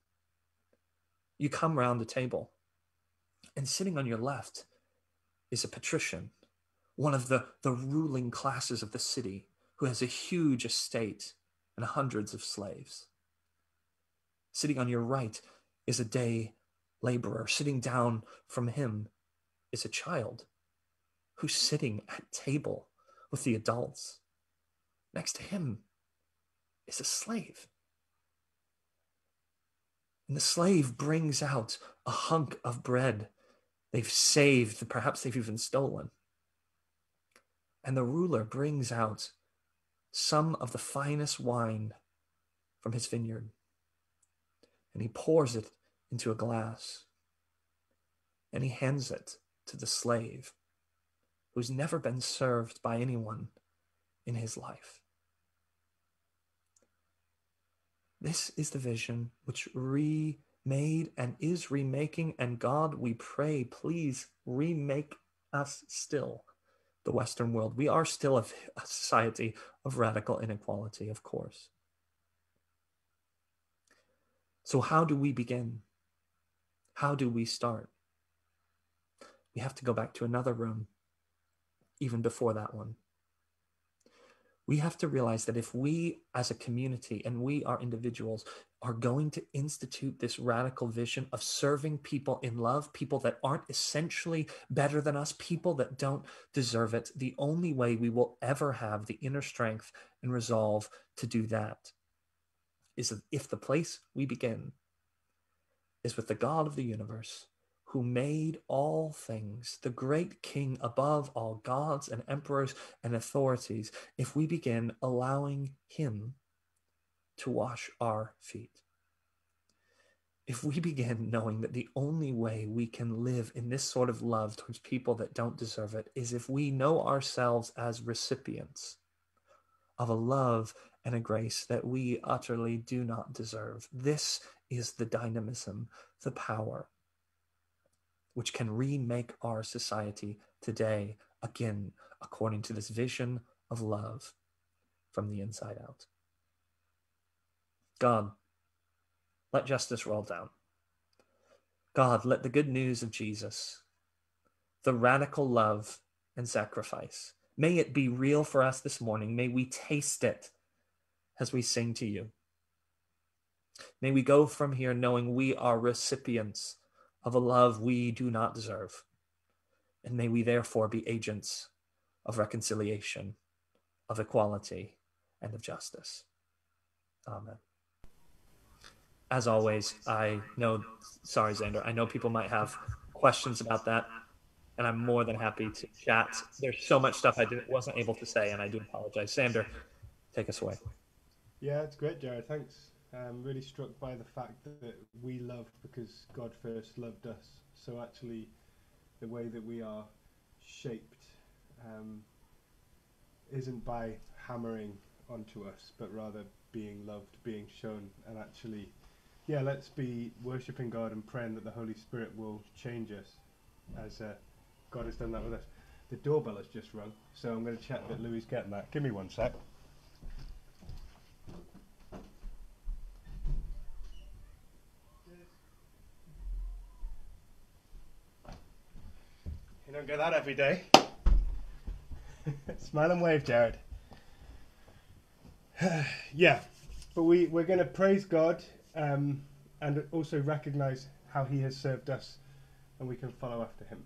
You come round the table, and sitting on your left is a patrician, one of the, the ruling classes of the city, who has a huge estate and hundreds of slaves. Sitting on your right is a day laborer. Sitting down from him is a child who's sitting at table with the adults. Next to him is a slave and the slave brings out a hunk of bread they've saved, perhaps they've even stolen. And the ruler brings out some of the finest wine from his vineyard. And he pours it into a glass. And he hands it to the slave who's never been served by anyone in his life. This is the vision which remade and is remaking. And God, we pray, please remake us still, the Western world. We are still a, society of radical inequality, of course. So, how do we begin? How do we start? We have to go back to another room, even before that one we have to realize that if we as a community and we are individuals are going to institute this radical vision of serving people in love people that aren't essentially better than us people that don't deserve it the only way we will ever have the inner strength and resolve to do that is that if the place we begin is with the god of the universe who made all things, the great king above all gods and emperors and authorities, if we begin allowing him to wash our feet. If we begin knowing that the only way we can live in this sort of love towards people that don't deserve it is if we know ourselves as recipients of a love and a grace that we utterly do not deserve. This is the dynamism, the power which can remake our society today again according to this vision of love from the inside out. God, let justice roll down. God, let the good news of Jesus, the radical love and sacrifice, may it be real for us this morning. May we taste it as we sing to you. May we go from here knowing we are recipients of a love we do not deserve. And may we therefore be agents of reconciliation, of equality, and of justice. Amen. As always, I know, sorry, Xander, I know people might have questions about that, and I'm more than happy to chat. There's so much stuff I didn't, wasn't able to say, and I do apologize. Xander, take us away. Yeah, it's great, Jared. Thanks. I'm really struck by the fact that we love because God first loved us. So actually, the way that we are shaped um, isn't by hammering onto us, but rather being loved, being shown, and actually, yeah, let's be worshiping God and praying that the Holy Spirit will change us, as uh, God has done that with us. The doorbell has just rung, so I'm going to check that Louis getting that. Give me one sec. You don't get that every day. Smile and wave, Jared. yeah. but we, we're going to praise God um, and also recognize how He has served us, and we can follow after Him.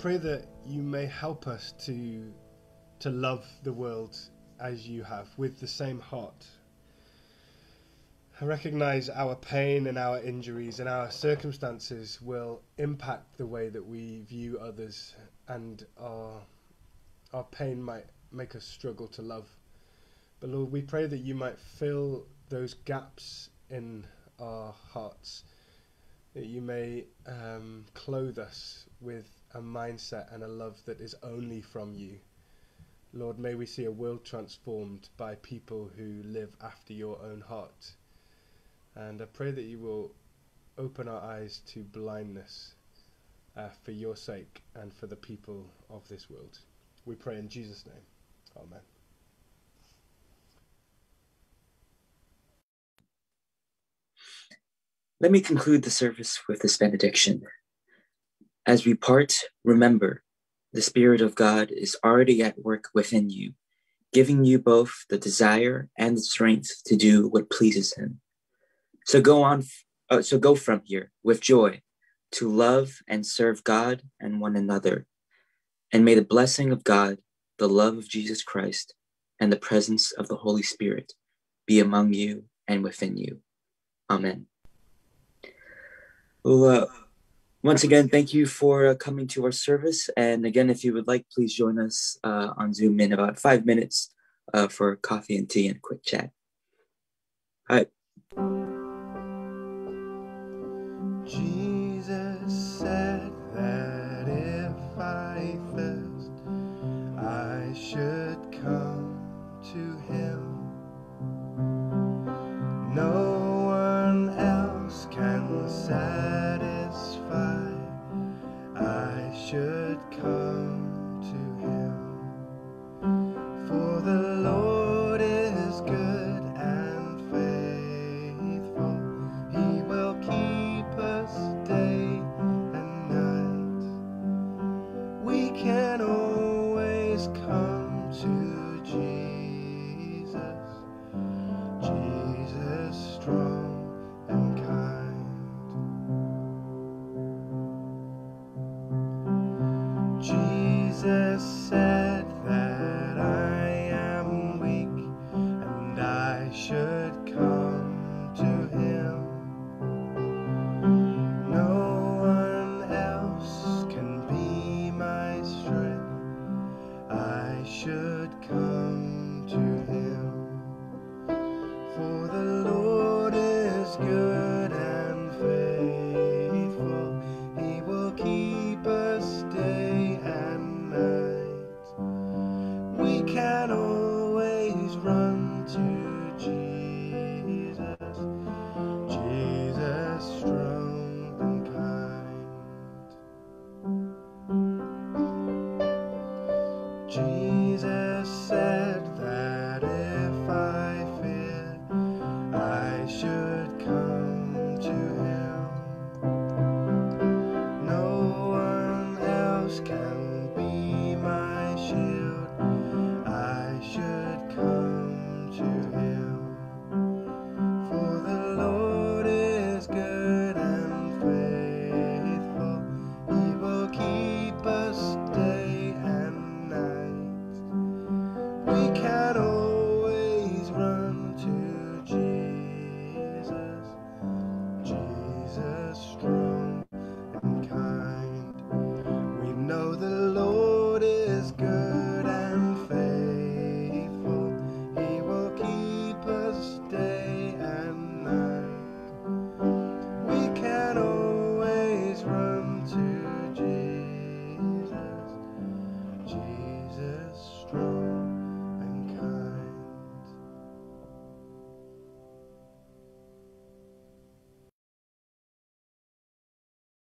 Pray that you may help us to to love the world as you have, with the same heart. I recognize our pain and our injuries and our circumstances will impact the way that we view others, and our, our pain might make us struggle to love. But Lord, we pray that you might fill those gaps in our hearts, that you may um, clothe us with a mindset and a love that is only from you. Lord, may we see a world transformed by people who live after your own heart. And I pray that you will open our eyes to blindness uh, for your sake and for the people of this world. We pray in Jesus' name. Amen. Let me conclude the service with this benediction. As we part, remember the Spirit of God is already at work within you, giving you both the desire and the strength to do what pleases Him. So go on, uh, so go from here with joy to love and serve God and one another. And may the blessing of God, the love of Jesus Christ, and the presence of the Holy Spirit be among you and within you. Amen. Well, uh, once again, thank you for uh, coming to our service. And again, if you would like, please join us uh, on Zoom in about five minutes uh, for coffee and tea and a quick chat. All right. Should come